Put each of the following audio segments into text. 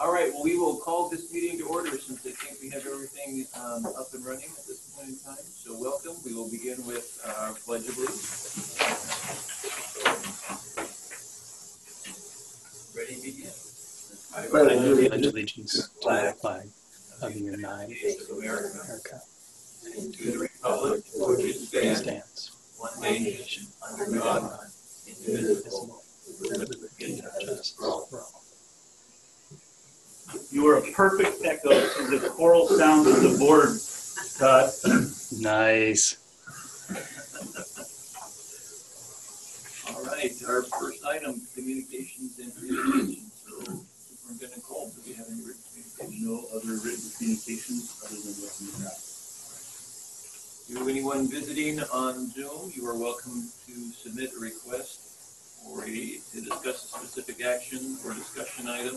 All right, well, we will call this meeting to order since I think we have everything um, up and running at this point in time. So welcome. We will begin with our pledge of allegiance. Ready to begin? I pledge allegiance to the flag of the United States of America and to the republic for which it stands, stands one nation, under God, indivisible, with liberty and justice for all. You are a perfect echo to the choral sound of the board, Todd. Nice. All right, our first item, communications and communications. So Superintendent Kolb, do we have any written communication? No other written communications other than what's in the draft. To anyone visiting on Zoom, you are welcome to submit a request or a, to discuss a specific action or discussion item.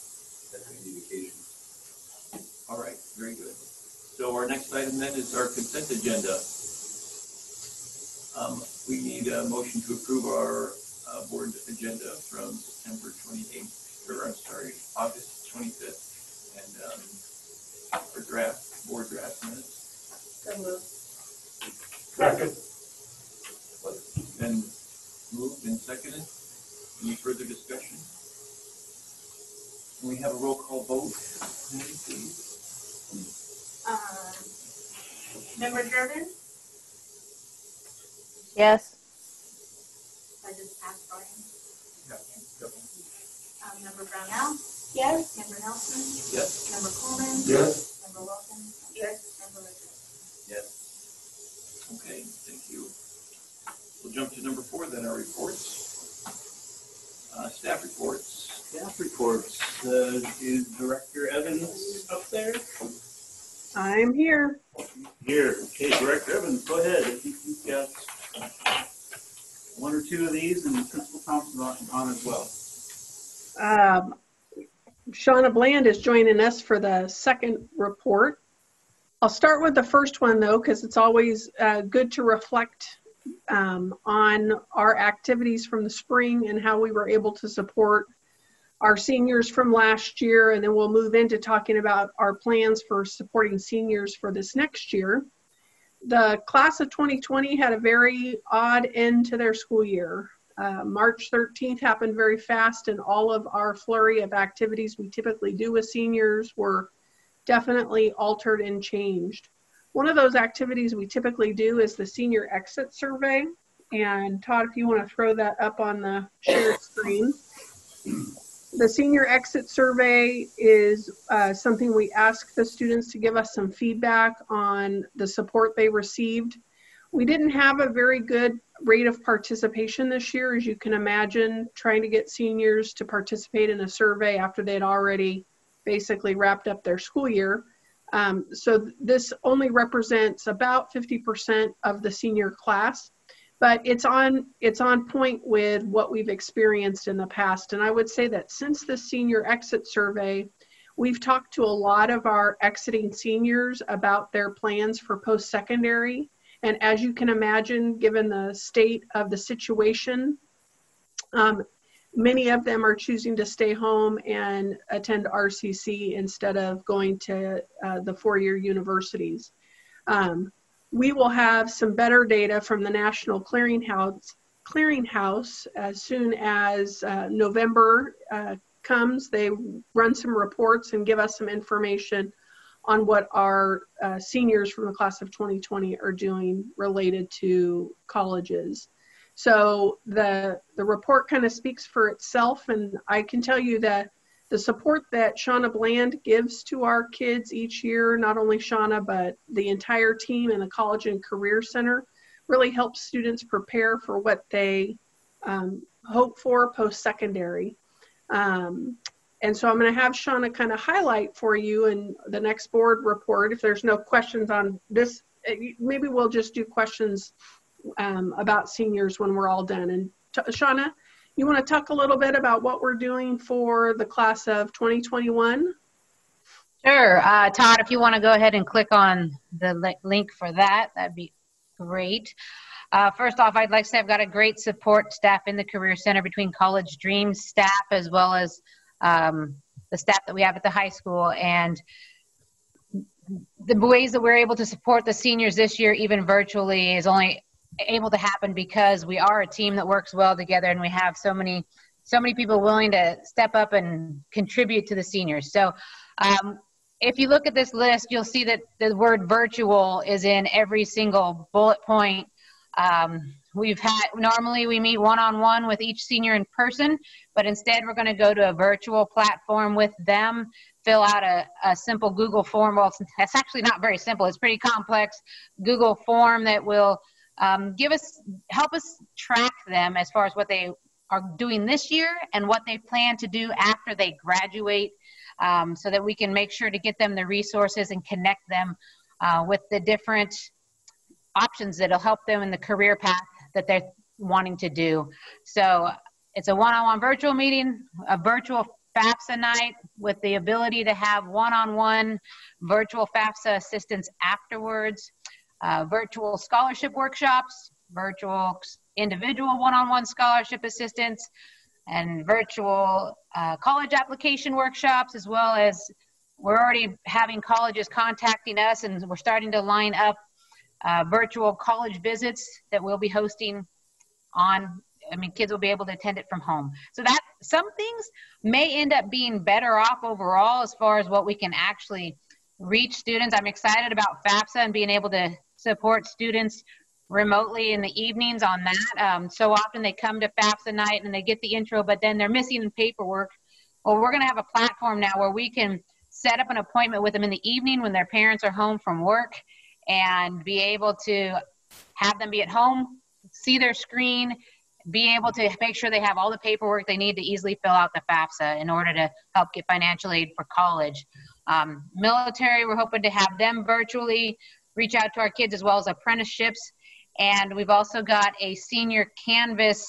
That's communication. All right, very good. So our next item then is our consent agenda. Um, we need a motion to approve our, uh, board agenda from September twenty-eighth, or I'm sorry, August twenty-fifth. And, um, for draft, board draft minutes. So moved. Second. Then moved and seconded. Any further discussion? Can we have a roll call vote, please? Um, Member Durbin? Yes. I just asked Brian. Yeah. Um, Member Brownell? Yes. Member Nelson? Yes. Member Coleman? Yes. Member Wilson? Yes. Member Richards? Yes. Okay, thank you. We'll jump to number four, then our reports. Uh, staff reports. Staff reports, uh, is Director Evans up there? I'm here. Here, okay, Director Evans, go ahead, I think you've got one or two of these and Principal Thompson on, on as well. Um, Shauna Bland is joining us for the second report. I'll start with the first one though, because it's always uh, good to reflect um, on our activities from the spring and how we were able to support our seniors from last year. And then we'll move into talking about our plans for supporting seniors for this next year. The class of 2020 had a very odd end to their school year. Uh, March 13th happened very fast, and all of our flurry of activities we typically do with seniors were definitely altered and changed. One of those activities we typically do is the senior exit survey. And Todd, if you want to throw that up on the shared screen. The senior exit survey is uh, something we ask the students to give us some feedback on the support they received. We didn't have a very good rate of participation this year, as you can imagine, trying to get seniors to participate in a survey after they'd already basically wrapped up their school year. Um, so this only represents about 50% of the senior class, but it's on it's on point with what we've experienced in the past. And I would say that since the senior exit survey, we've talked to a lot of our exiting seniors about their plans for post-secondary. And as you can imagine, given the state of the situation, um, many of them are choosing to stay home and attend RCC instead of going to uh, the four-year universities. Um, we will have some better data from the National Clearinghouse, Clearinghouse as soon as uh, November uh, comes. They run some reports and give us some information on what our uh, seniors from the class of 2020 are doing related to colleges. So the the report kind of speaks for itself, and I can tell you that the support that Shauna Bland gives to our kids each year, not only Shauna but the entire team and the College and Career Center, really helps students prepare for what they um, hope for post secondary. Um, And so I'm going to have Shauna kind of highlight for you in the next board report. If there's no questions on this, eh, maybe we'll just do questions um, about seniors when we're all done. And Shauna, you want to talk a little bit about what we're doing for the class of 2021? Sure. Uh, Todd, if you want to go ahead and click on the li- link for that, that'd be great. Uh, first off, I'd like to say I've got a great support staff in the Career Center between College Dreams staff as well as um, the staff that we have at the high school. And the ways that we're able to support the seniors this year, even virtually, is only able to happen because we are a team that works well together and we have so many so many people willing to step up and contribute to the seniors. So um, if you look at this list, you'll see that the word virtual is in every single bullet point. Um, we've had normally we meet one-on-one with each senior in person, but instead we're going to go to a virtual platform with them, fill out a, a simple Google form. Well, it's, it's actually not very simple. It's pretty complex Google form that will um, give us help us track them as far as what they are doing this year and what they plan to do after they graduate um, so that we can make sure to get them the resources and connect them uh, with the different options that'll help them in the career path that they're wanting to do. So it's a one-on-one virtual meeting, a virtual FAFSA night with the ability to have one-on-one virtual FAFSA assistance afterwards, uh, virtual scholarship workshops, virtual individual one-on-one scholarship assistance, and virtual uh, college application workshops, as well as we're already having colleges contacting us, and we're starting to line up uh, virtual college visits that we'll be hosting on. I mean, kids will be able to attend it from home. So that some things may end up being better off overall as far as what we can actually reach students. I'm excited about FAFSA and being able to support students remotely in the evenings on that. Um, so often they come to FAFSA night and they get the intro, but then they're missing the paperwork. Well, we're going to have a platform now where we can set up an appointment with them in the evening when their parents are home from work and be able to have them be at home, see their screen, be able to make sure they have all the paperwork they need to easily fill out the FAFSA in order to help get financial aid for college. Um, military, we're hoping to have them virtually reach out to our kids as well as apprenticeships. And we've also got a senior Canvas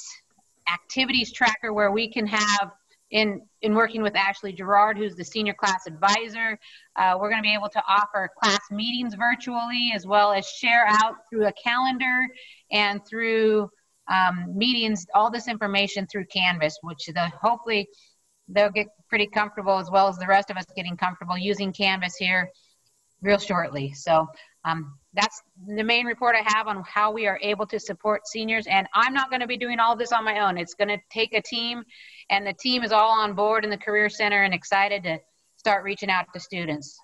activities tracker where we can have in in working with Ashley Gerard, who's the senior class advisor. Uh, we're going to be able to offer class meetings virtually as well as share out through a calendar and through um, meetings all this information through Canvas, which the, hopefully they'll get pretty comfortable as well as the rest of us getting comfortable using Canvas here real shortly. So um, that's the main report I have on how we are able to support seniors. And I'm not going to be doing all this on my own. It's going to take a team, and the team is all on board in the Career Center and excited to start reaching out to students.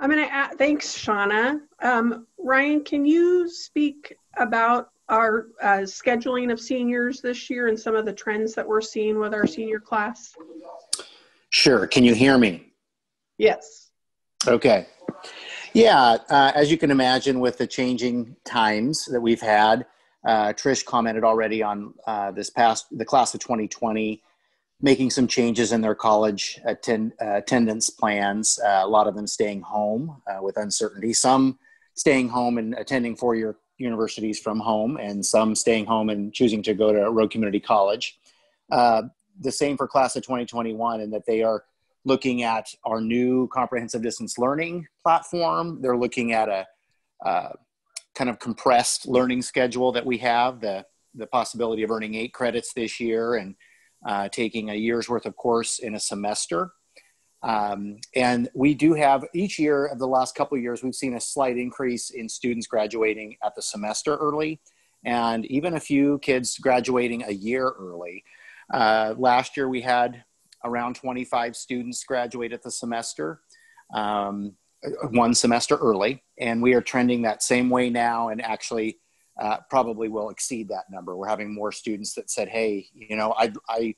I'm going to add, thanks, Shauna. Um, Ryan, can you speak about our uh, scheduling of seniors this year and some of the trends that we're seeing with our senior class? Sure. Can you hear me? Yes. Okay. Yeah, uh, as you can imagine, with the changing times that we've had, uh, Trish commented already on uh, this past the class of 2020 making some changes in their college attend, uh, attendance plans. Uh, a lot of them staying home uh, with uncertainty. Some staying home and attending four-year universities from home, and some staying home and choosing to go to Rogue Community College. the same for class of 2021, in that they are looking at our new comprehensive distance learning platform. They're looking at a kind of compressed learning schedule that we have, the, the possibility of earning eight credits this year and uh, taking a year's worth of course in a semester. Um, and we do have each year of the last couple years, we've seen a slight increase in students graduating at the semester early, and even a few kids graduating a year early. Uh, last year, we had around 25 students graduate at the semester, um, one semester early, and we are trending that same way now, and actually uh, probably will exceed that number. We're having more students that said, "Hey, you know, I, I,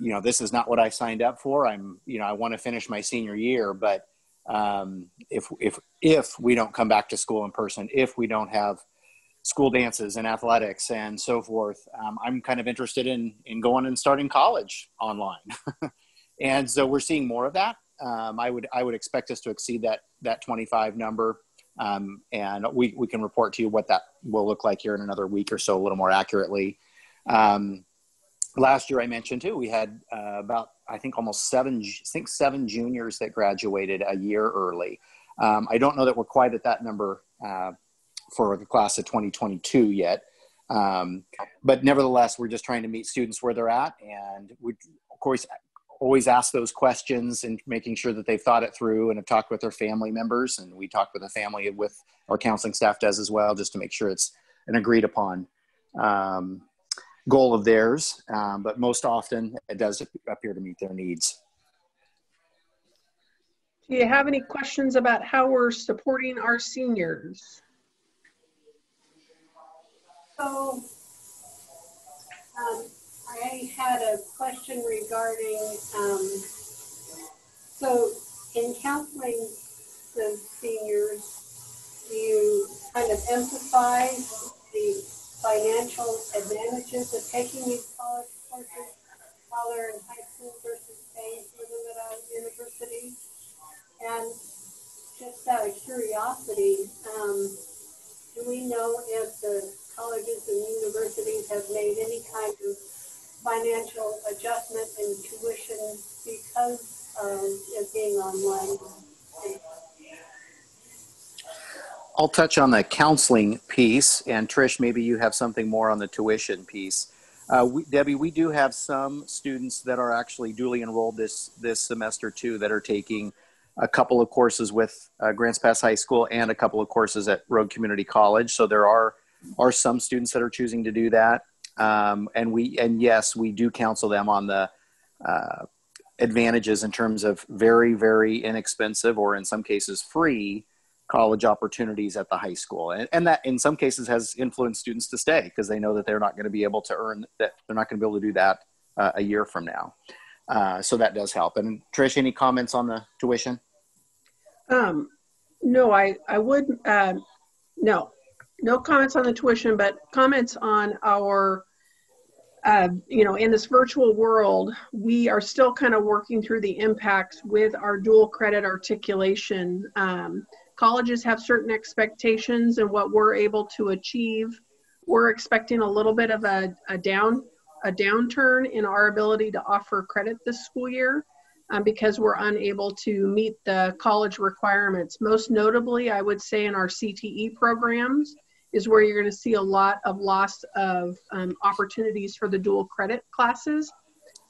you know, this is not what I signed up for. I'm, you know, I want to finish my senior year, but um, if if if we don't come back to school in person, if we don't have school dances and athletics and so forth. Um, I'm kind of interested in in going and starting college online, and so we're seeing more of that. Um, I would I would expect us to exceed that that 25 number, um, and we we can report to you what that will look like here in another week or so, a little more accurately. Um, last year, I mentioned too, we had uh, about I think almost seven I think seven juniors that graduated a year early. Um, I don't know that we're quite at that number uh, for the class of 2022 yet. Um, but nevertheless, we're just trying to meet students where they're at. And we, of course, always ask those questions and making sure that they've thought it through and have talked with their family members. And we talk with the family with our counseling staff does as well, just to make sure it's an agreed upon um, goal of theirs. Um, but most often, it does appear to meet their needs. Do you have any questions about how we're supporting our seniors? So, um, I had a question regarding, um, so in counseling the seniors, do you kind of emphasize the financial advantages of taking these college courses they're in high school versus paying for them at a university? And just out of curiosity, um, do we know if the colleges and universities have made any kind of financial adjustment in tuition because of it being online? I'll touch on the counseling piece, and Trish, maybe you have something more on the tuition piece. Uh, we, Debbie, we do have some students that are actually duly enrolled this this semester too that are taking a couple of courses with uh, Grants Pass High School and a couple of courses at Rogue Community College. So there are are some students that are choosing to do that, um, and we and yes, we do counsel them on the uh, advantages in terms of very very inexpensive or in some cases free college opportunities at the high school. And, and that in some cases has influenced students to stay because they know that they're not going to be able to earn that they're not going to be able to do that uh, a year from now. Uh, so that does help. And trish any comments on the tuition? Um, no i i would uh, no no comments on the tuition but comments on our uh, you know, in this virtual world, we are still kind of working through the impacts with our dual credit articulation. Um, colleges have certain expectations and what we're able to achieve. We're expecting a little bit of a, a down a downturn in our ability to offer credit this school year um, because we're unable to meet the college requirements. Most notably, I would say in our CTE programs is where you're going to see a lot of loss of um, opportunities for the dual credit classes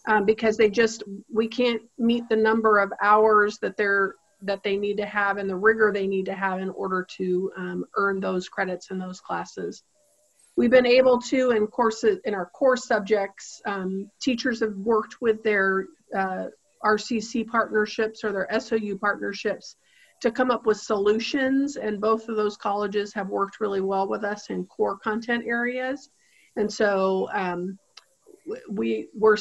um, because they just we can't meet the number of hours that they're that they need to have and the rigor they need to have in order to um, earn those credits in those classes. We've been able to, in courses in our core subjects, um, teachers have worked with their uh, RCC partnerships or their SOU partnerships to come up with solutions, and both of those colleges have worked really well with us in core content areas. And so um, we we're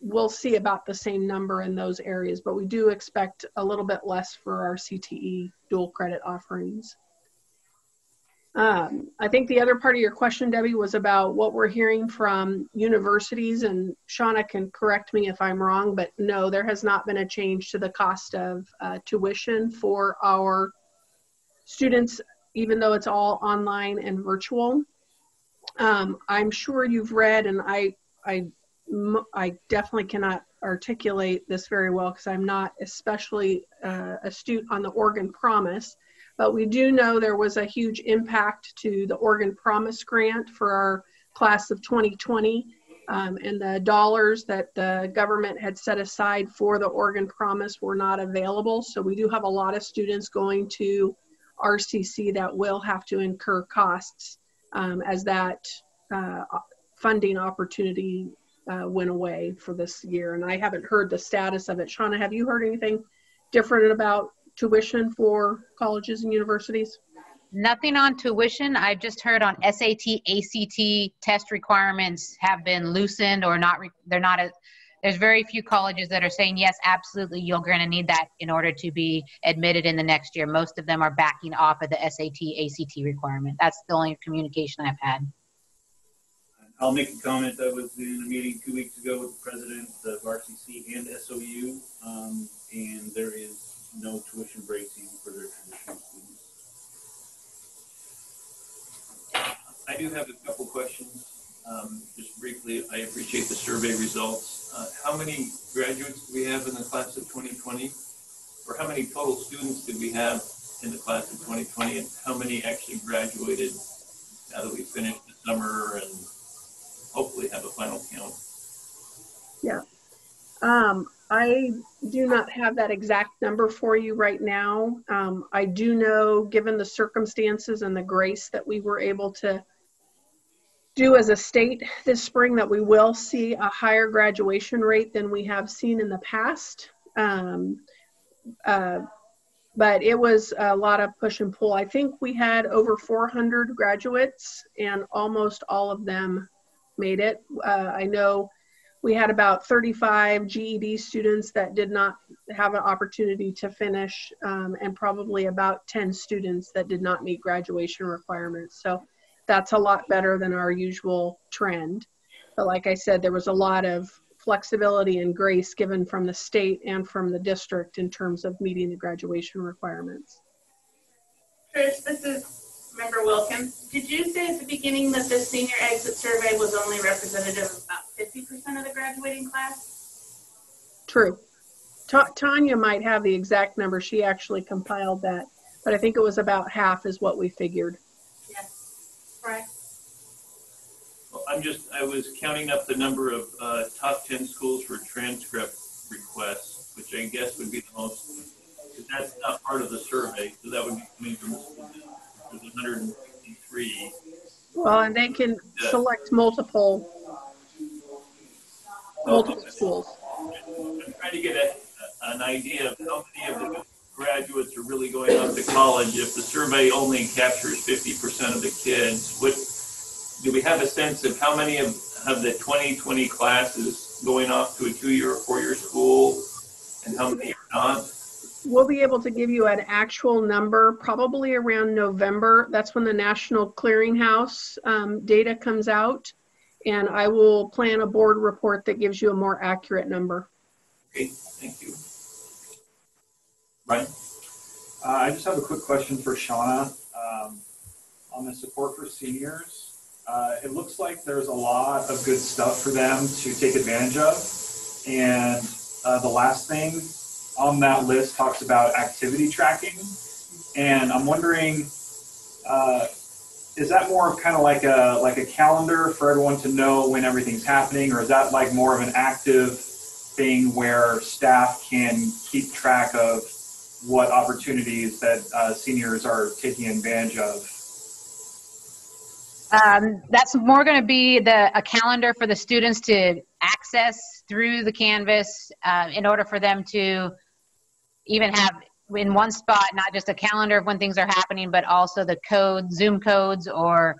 we'll see about the same number in those areas, but we do expect a little bit less for our CTE dual credit offerings. Um, I think the other part of your question, Debbie, was about what we're hearing from universities, and Shauna can correct me if I'm wrong, but no, there has not been a change to the cost of uh, tuition for our students, even though it's all online and virtual. Um, I'm sure you've read, and I I, I definitely cannot articulate this very well because I'm not especially uh, astute on the Oregon Promise, but we do know there was a huge impact to the Oregon Promise grant for our class of 2020. Um, and the dollars that the government had set aside for the Oregon Promise were not available. So we do have a lot of students going to RCC that will have to incur costs um, as that uh, funding opportunity uh, went away for this year, and I haven't heard the status of it. Shauna, have you heard anything different about tuition for colleges and universities? Nothing on tuition. I've just heard on SAT, ACT test requirements have been loosened or not. They're not as there's very few colleges that are saying, yes, absolutely, you're going to need that in order to be admitted in the next year. Most of them are backing off of the SAT, ACT requirement. That's the only communication I've had. I'll make a comment. I was in a meeting two weeks ago with the president of RCC and SOU, um, and there is no tuition breaks even for their traditional students. I do have a couple questions. Um, just briefly, I appreciate the survey results. Uh, how many graduates do we have in the class of 2020? Or how many total students did we have in the class of 2020? And how many actually graduated now that we finished the summer and hopefully have a final count? Yeah. Um, I do not have that exact number for you right now. Um, I do know, given the circumstances and the grace that we were able to do as a state this spring, that we will see a higher graduation rate than we have seen in the past. Um, uh, but it was a lot of push and pull. I think we had over 400 graduates, and almost all of them made it. Uh, I know we had about 35 GED students that did not have an opportunity to finish, um, and probably about 10 students that did not meet graduation requirements. So that's a lot better than our usual trend. But like I said, there was a lot of flexibility and grace given from the state and from the district in terms of meeting the graduation requirements. Trish, this is Member Wilkins. Did you say at the beginning that the senior exit survey was only representative of about fifty percent of the graduating class? True. Ta- Tanya might have the exact number. She actually compiled that, but I think it was about half is what we figured. Yes. Right. Well, I'm just, I was counting up the number of uh, top 10 schools for transcript requests, which I guess would be the most, because that's not part of the survey, so that would be coming from the school district. There's 153. Well, and they can select multiple multiple schools. I'm trying to get a, an idea of how many of the graduates are really going on to college. If the survey only captures 50% of the kids, what, do we have a sense of how many of, of the 2020 classes going off to a two-year or four-year school and how many are not? We'll be able to give you an actual number probably around November. That's when the National Clearinghouse um, data comes out. And I will plan a board report that gives you a more accurate number. Okay, thank you. Brian? Uh, I just have a quick question for Shauna um, on the support for seniors. Uh, it looks like there's a lot of good stuff for them to take advantage of. And uh, the last thing on that list talks about activity tracking. And I'm wondering, uh, is that more of kind of like a like a calendar for everyone to know when everything's happening, or is that like more of an active thing where staff can keep track of what opportunities that uh, seniors are taking advantage of? Um, that's more going to be the a calendar for the students to access through the Canvas uh, in order for them to even have in one spot not just a calendar of when things are happening, but also the code, Zoom codes, or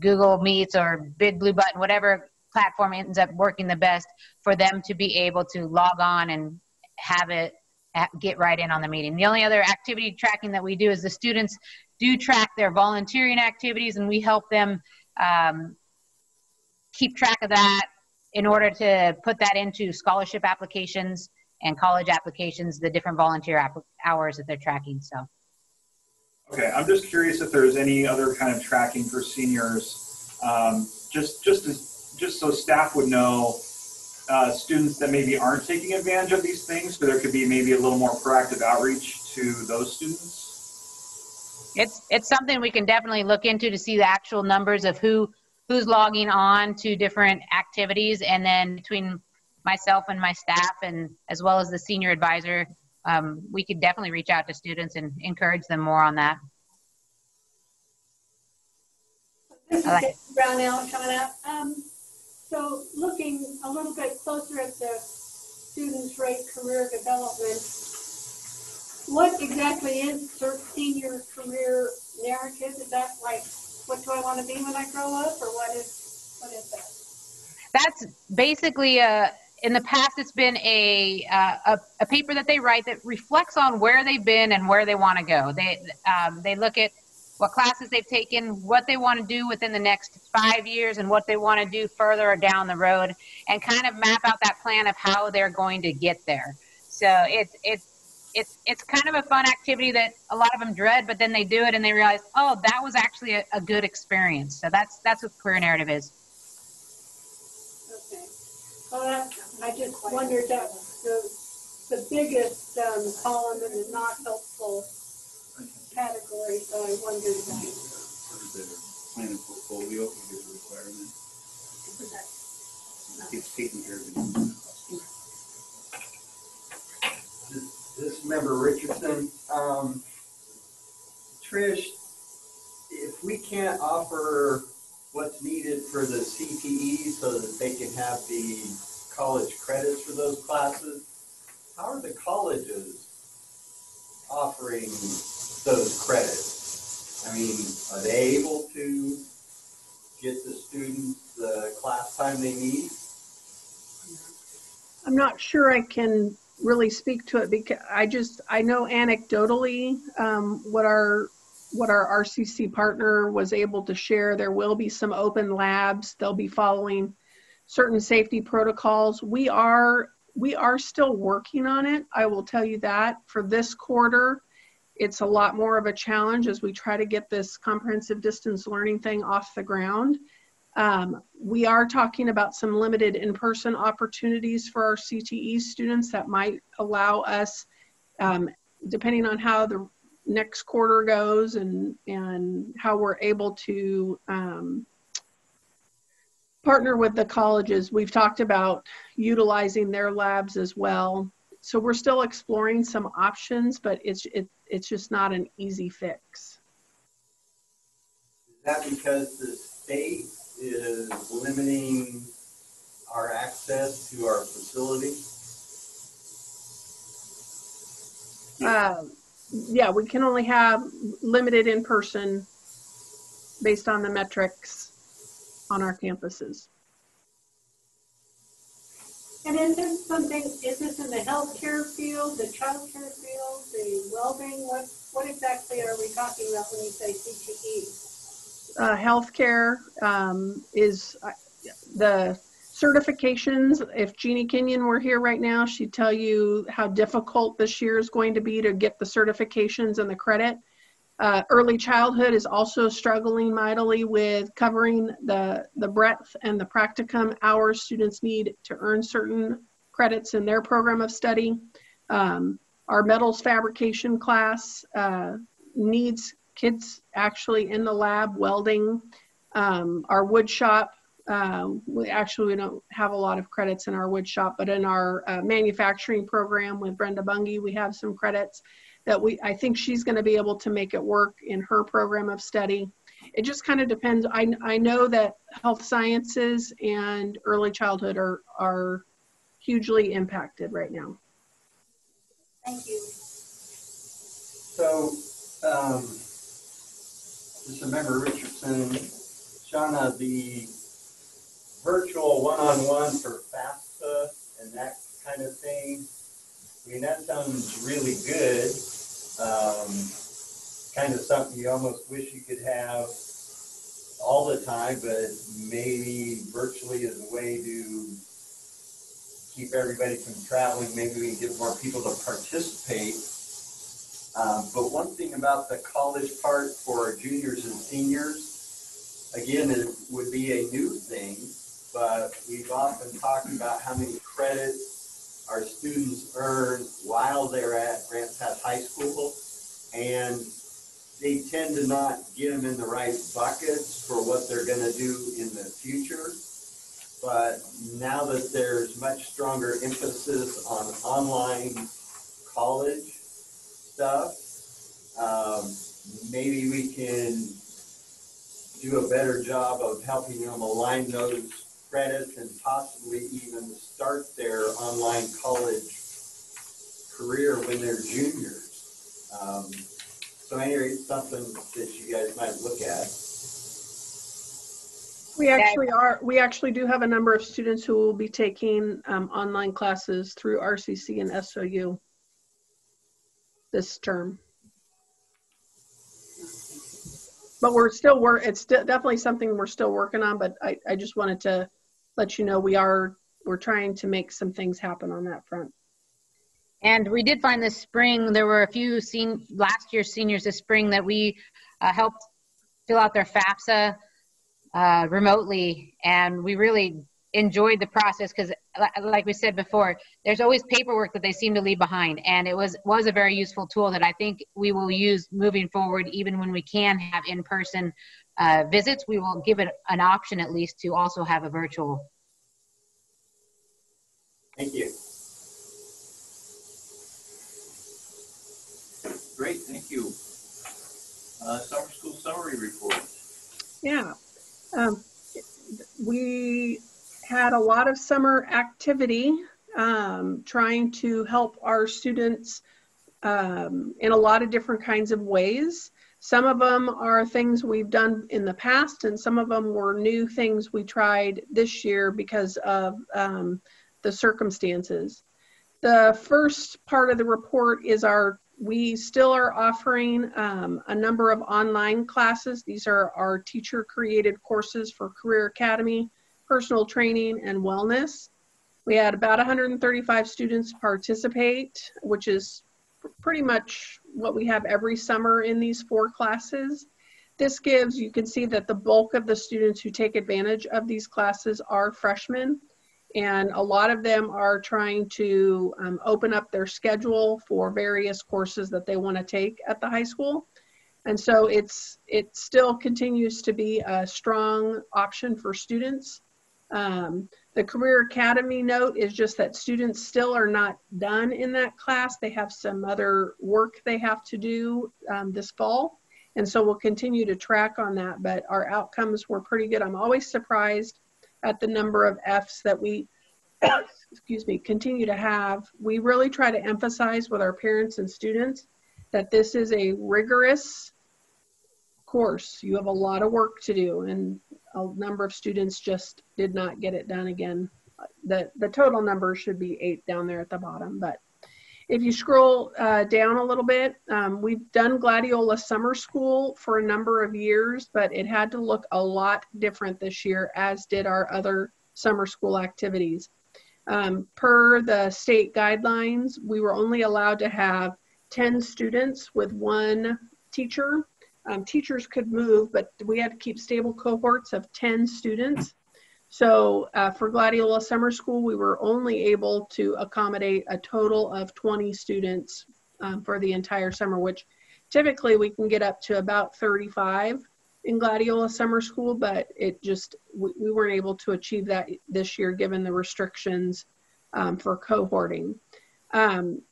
Google Meets, or Big Blue Button, whatever platform ends up working the best for them to be able to log on and have it get right in on the meeting. The only other activity tracking that we do is the students do track their volunteering activities, and we help them um, keep track of that in order to put that into scholarship applications and college applications, the different volunteer app- hours that they're tracking. So. Okay, I'm just curious if there's any other kind of tracking for seniors, um, just just as, just so staff would know uh, students that maybe aren't taking advantage of these things, so there could be maybe a little more proactive outreach to those students. It's it's something we can definitely look into to see the actual numbers of who who's logging on to different activities, and then between myself and my staff, and as well as the senior advisor, um, we could definitely reach out to students and encourage them more on that. This is like Brownell coming up. Um, so looking a little bit closer at the students' rate career development, what exactly is ser- senior career narrative? Is that like, what do I want to be when I grow up, or what is, what is that? That's basically a in the past, it's been a, uh, a a paper that they write that reflects on where they've been and where they want to go. They um, they look at what classes they've taken, what they want to do within the next five years, and what they want to do further down the road, and kind of map out that plan of how they're going to get there. So it's it's it's it's kind of a fun activity that a lot of them dread, but then they do it and they realize, oh, that was actually a, a good experience. So that's that's what career narrative is. Well, I just wondered that the, the biggest um, column in the not helpful category, so I wondered that. For the plan and portfolio is a requirement. It's taking care of this member Richardson, um, Trish, if we can't offer what's needed for the CTE so that they can have the college credits for those classes, how are the colleges offering those credits? I mean, are they able to get the students the class time they need? I'm not sure I can really speak to it because I just, I know anecdotally, um, what our, what our RCC partner was able to share. There will be some open labs. They'll be following certain safety protocols. We are, we are still working on it. I will tell you that for this quarter, it's a lot more of a challenge as we try to get this comprehensive distance learning thing off the ground. Um, we are talking about some limited in-person opportunities for our CTE students that might allow us, um, depending on how the next quarter goes and and how we're able to um, partner with the colleges. We've talked about utilizing their labs as well. So we're still exploring some options, but it's it, it's just not an easy fix. Is that because the state is limiting our access to our facility? Uh, yeah, we can only have limited in person based on the metrics on our campuses. And is this something, is this in the healthcare field, the childcare field, the well-being? What, what exactly are we talking about when you say CTE? Uh, healthcare um, is uh, the certifications. If Jeannie Kenyon were here right now, she'd tell you how difficult this year is going to be to get the certifications and the credit. Uh, early childhood is also struggling mightily with covering the, the breadth and the practicum hours students need to earn certain credits in their program of study. Um, our metals fabrication class uh, needs kids actually in the lab welding. Um, our wood shop, uh, we actually we don't have a lot of credits in our wood shop, but in our uh, manufacturing program with Brenda Bungie, we have some credits that we I think she's going to be able to make it work in her program of study. It just kind of depends. I, I know that health sciences and early childhood are are hugely impacted right now. Thank you. So, um, just remember Richardson, Shauna, the virtual one-on-one for FAFSA and that kind of thing, I mean, that sounds really good. Um, kind of something you almost wish you could have all the time, but maybe virtually is a way to keep everybody from traveling. Maybe we can get more people to participate. Um, but one thing about the college part for juniors and seniors, again, it would be a new thing, but we've often talked about how many credits our students earn while they're at Grants Pass High School. And they tend to not get them in the right buckets for what they're going to do in the future. But now that there's much stronger emphasis on online college stuff, um, maybe we can do a better job of helping them align those credits and possibly even start their online college career when they're juniors. Um, so anyway, it's something that you guys might look at. We actually are, we actually do have a number of students who will be taking um, online classes through RCC and SOU this term. But we're still, work. it's de- definitely something we're still working on, but I, I just wanted to let you know we are, we're trying to make some things happen on that front. And we did find this spring, there were a few seen last year's seniors this spring that we uh, helped fill out their FAFSA uh, remotely. And we really enjoyed the process because, like we said before, there's always paperwork that they seem to leave behind. And it was, was a very useful tool that I think we will use moving forward, even when we can have in person uh, visits. We will give it an option at least to also have a virtual. Thank you. Great, thank you. Uh, summer school summary report. Yeah. Um, we had a lot of summer activity um, trying to help our students um, in a lot of different kinds of ways. Some of them are things we've done in the past, and some of them were new things we tried this year because of um, the circumstances. The first part of the report is our we still are offering um, a number of online classes. These are our teacher created courses for Career Academy, personal training, and wellness. We had about 135 students participate, which is pretty much what we have every summer in these four classes. This gives, you can see that the bulk of the students who take advantage of these classes are freshmen and a lot of them are trying to um, open up their schedule for various courses that they want to take at the high school and so it's it still continues to be a strong option for students um, the career academy note is just that students still are not done in that class. They have some other work they have to do um, this fall. And so we'll continue to track on that but our outcomes were pretty good. I'm always surprised at the number of Fs that we, excuse me, continue to have. We really try to emphasize with our parents and students that this is a rigorous course. You have a lot of work to do, and a number of students just did not get it done again. The, the total number should be eight down there at the bottom, but if you scroll uh, down a little bit, um, we've done Gladiola Summer School for a number of years, but it had to look a lot different this year, as did our other summer school activities. Um, per the state guidelines, we were only allowed to have 10 students with one teacher. Um, teachers could move, but we had to keep stable cohorts of 10 students. So uh, for Gladiola Summer School, we were only able to accommodate a total of 20 students um, for the entire summer, which typically we can get up to about 35 in Gladiola Summer School, but it just, we, we weren't able to achieve that this year given the restrictions um, for cohorting. Um,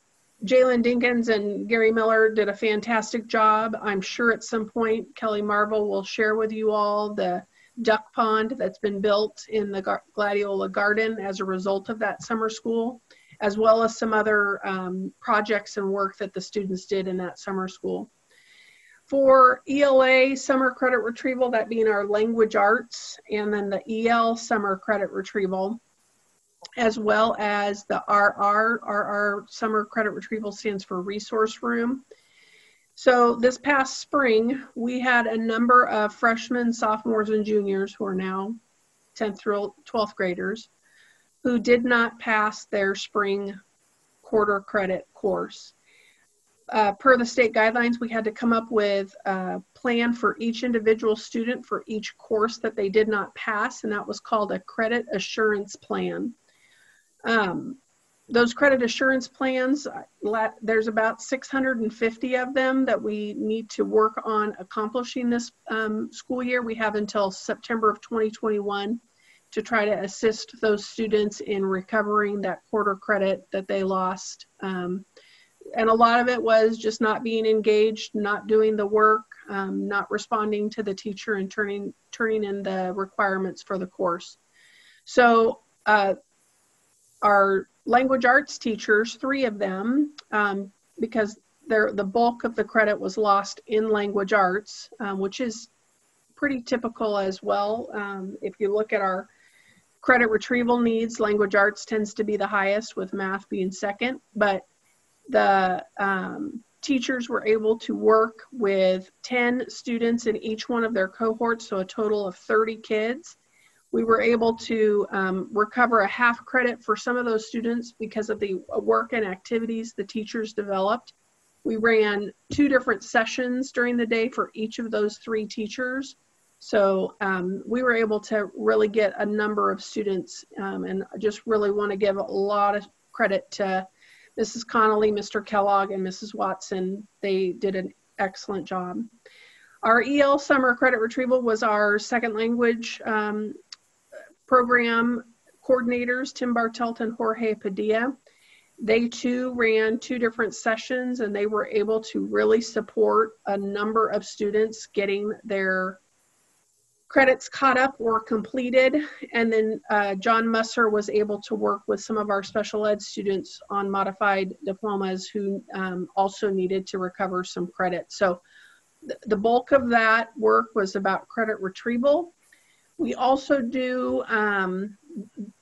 Jalen Dinkins and Gary Miller did a fantastic job. I'm sure at some point Kelly Marvel will share with you all the duck pond that's been built in the Gladiola Garden as a result of that summer school, as well as some other um, projects and work that the students did in that summer school. For ELA summer credit retrieval, that being our language arts, and then the EL summer credit retrieval, as well as the RR, RR summer credit retrieval stands for resource room. So this past spring, we had a number of freshmen, sophomores, and juniors who are now 10th through 12th graders who did not pass their spring quarter credit course. Uh, per the state guidelines, we had to come up with a plan for each individual student for each course that they did not pass, and that was called a credit assurance plan. Um, those credit assurance plans, there's about 650 of them that we need to work on accomplishing this um, school year. We have until September of 2021 to try to assist those students in recovering that quarter credit that they lost. Um, and a lot of it was just not being engaged, not doing the work, um, not responding to the teacher and turning, turning in the requirements for the course. So uh, our language arts teachers, three of them, um, because the bulk of the credit was lost in language arts, um, which is pretty typical as well. Um, if you look at our credit retrieval needs, language arts tends to be the highest, with math being second. But the um, teachers were able to work with 10 students in each one of their cohorts, so a total of 30 kids. We were able to um, recover a half credit for some of those students because of the work and activities the teachers developed. We ran two different sessions during the day for each of those three teachers. So um, we were able to really get a number of students um, and I just really want to give a lot of credit to Mrs. Connolly, Mr. Kellogg, and Mrs. Watson. They did an excellent job. Our EL Summer Credit Retrieval was our second language um, program coordinators, Tim Bartelt and Jorge Padilla. They too ran two different sessions and they were able to really support a number of students getting their credits caught up or completed. And then uh, John Musser was able to work with some of our special ed students on modified diplomas who um, also needed to recover some credit. So th the bulk of that work was about credit retrieval. We also do, um,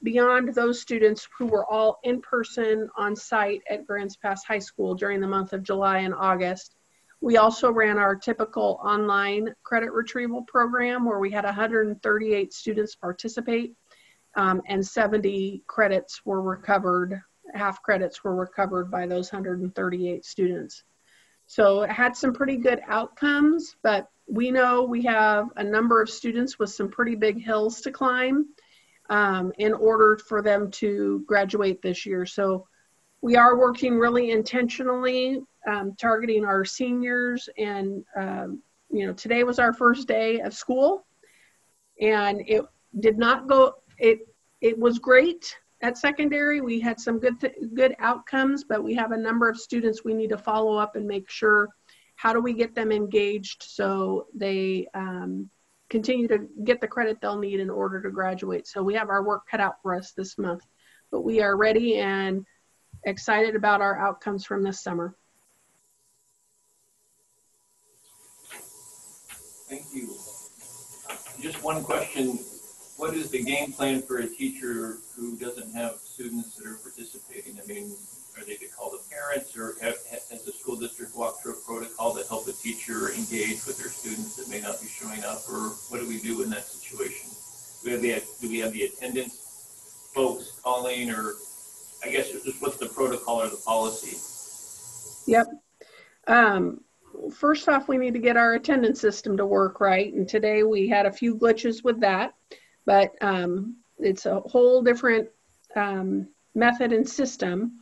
beyond those students who were all in person on site at Grants Pass High School during the month of July and August, we also ran our typical online credit retrieval program where we had 138 students participate um, and 70 credits were recovered, half credits were recovered by those 138 students. So it had some pretty good outcomes, but we know we have a number of students with some pretty big hills to climb um, in order for them to graduate this year. So we are working really intentionally um, targeting our seniors and um, you know today was our first day of school and it did not go it it was great at secondary we had some good good outcomes but we have a number of students we need to follow up and make sure how do we get them engaged so they um, continue to get the credit they'll need in order to graduate so we have our work cut out for us this month but we are ready and excited about our outcomes from this summer Thank you. Just one question. What is the game plan for a teacher who doesn't have students that are participating? I mean, are they to call the parents or have, has the school district walked through a protocol to help a teacher engage with their students that may not be showing up? Or what do we do in that situation? Do we have the, do we have the attendance folks calling or I guess just what's the protocol or the policy? Yep. Um, first off, we need to get our attendance system to work right. And today we had a few glitches with that, but um, it's a whole different um, method and system.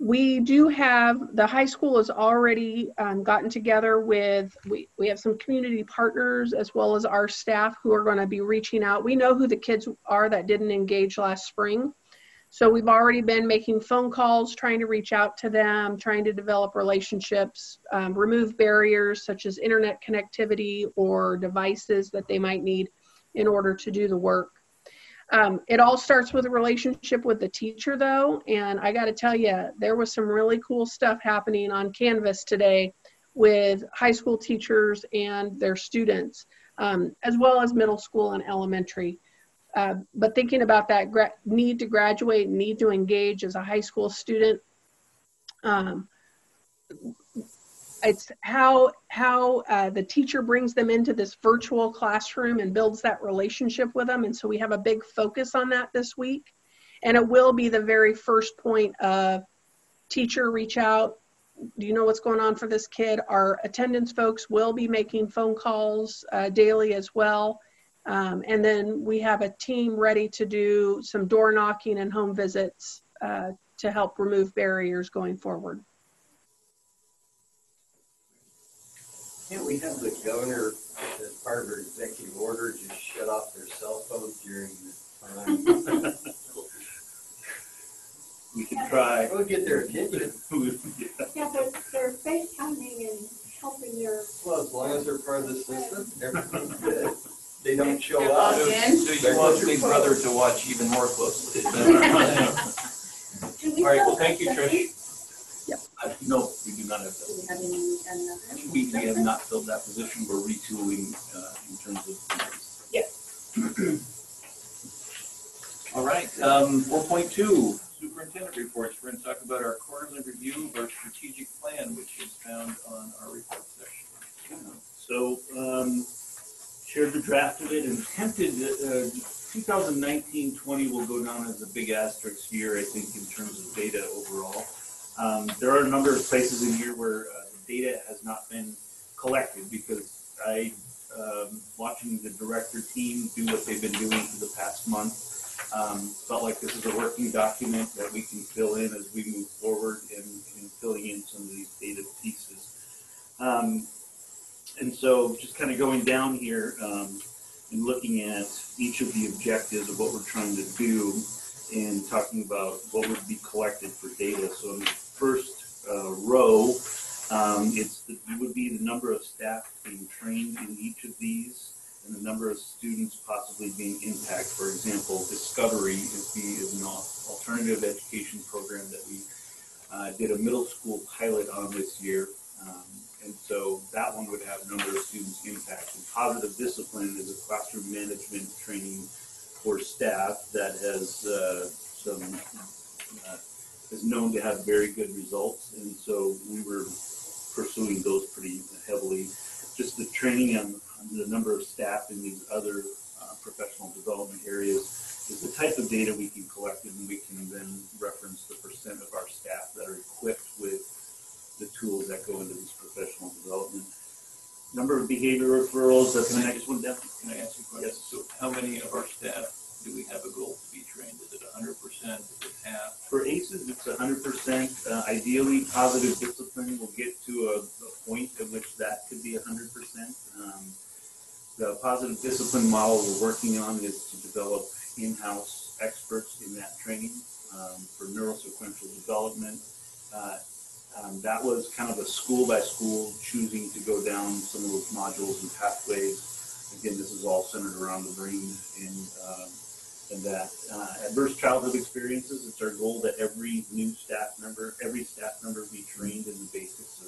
We do have, the high school has already um, gotten together with, we, we have some community partners as well as our staff who are going to be reaching out. We know who the kids are that didn't engage last spring. So we've already been making phone calls, trying to reach out to them, trying to develop relationships, um, remove barriers such as internet connectivity or devices that they might need in order to do the work. Um, it all starts with a relationship with the teacher though, and I gotta tell you, there was some really cool stuff happening on Canvas today with high school teachers and their students, um, as well as middle school and elementary. Uh, but thinking about that need to graduate, need to engage as a high school student, um, it's how how uh, the teacher brings them into this virtual classroom and builds that relationship with them. And so we have a big focus on that this week, and it will be the very first point of teacher reach out. Do you know what's going on for this kid? Our attendance folks will be making phone calls uh, daily as well um, and then we have a team ready to do some door knocking and home visits uh, to help remove barriers going forward. Can't we have the governor, as part of her executive order, just shut off their cell phones during the time? We could try. We'll get their attention. Yeah, but they're FaceTiming and helping their, Well, as long as they're part of the system, everything's good. They don't show up. So so you want Big Brother to watch even more closely. do All we right, well, still thank you, have Trish. Uh, No, we do not have Do that. we have any, another? We, we have not filled that position. We're retooling, uh, in terms of grades. Yes. All right, um, four point two, superintendent reports. We're gonna talk about our quarterly review of our strategic plan, which is found on our report section. So, um, shared the draft of it and attempted, uh, 2019-20 will go down as a big asterisk year, I think, in terms of data overall. Um, there are a number of places in here where, uh, the data has not been collected because I, um, watching the director team do what they've been doing for the past month, um, felt like this is a working document that we can fill in as we move forward in, and filling in some of these data pieces. Um, and so just kind of going down here um, and looking at each of the objectives of what we're trying to do and talking about what would be collected for data. So in the first uh, row, um, it's the, it would be the number of staff being trained in each of these and the number of students possibly being impacted. For example, Discovery is the is an alternative education program that we uh, did a middle school pilot on this year. Um, and so that one would have number of students impacted. And Positive discipline is a classroom management training for staff that has uh, some uh, is known to have very good results, and so we were pursuing those pretty heavily. Just the training on, the number of staff in these other uh, professional development areas is the type of data we can collect, and we can then reference the percent of our staff that are equipped with the tools that go into this professional development. Number of behavior referrals, that's the next one. Can I ask you a question? So how many of our staff do we have a goal to be trained? Is it hundred percent, is it half? For ACEs, it's hundred percent. Uh, ideally, positive discipline will get to a, a point at which that could be hundred percent. Um, the positive discipline model we're working on is to develop in-house experts in that training um, for neurosequential development. Uh, um, that was kind of a school by school choosing to go down some of those modules and pathways. Again, this is all centered around the brain and um, and that uh, adverse childhood experiences. It's our goal that every new staff member, every staff member, be trained in the basics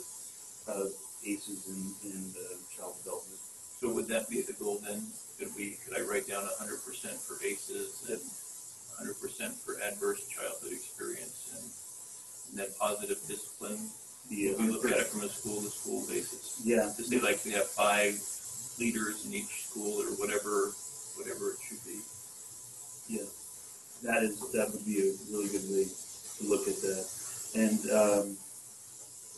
of, of ACEs and, and uh, child development. So would that be the goal then? Could we, could I write down hundred percent for ACEs and hundred percent for adverse childhood experience and, and then positive discipline? The, We look at it from a school to school basis. yeah, To say like we have five leaders in each school or whatever, whatever it should be. Yeah, that is, that would be a really good way to look at that. And, um,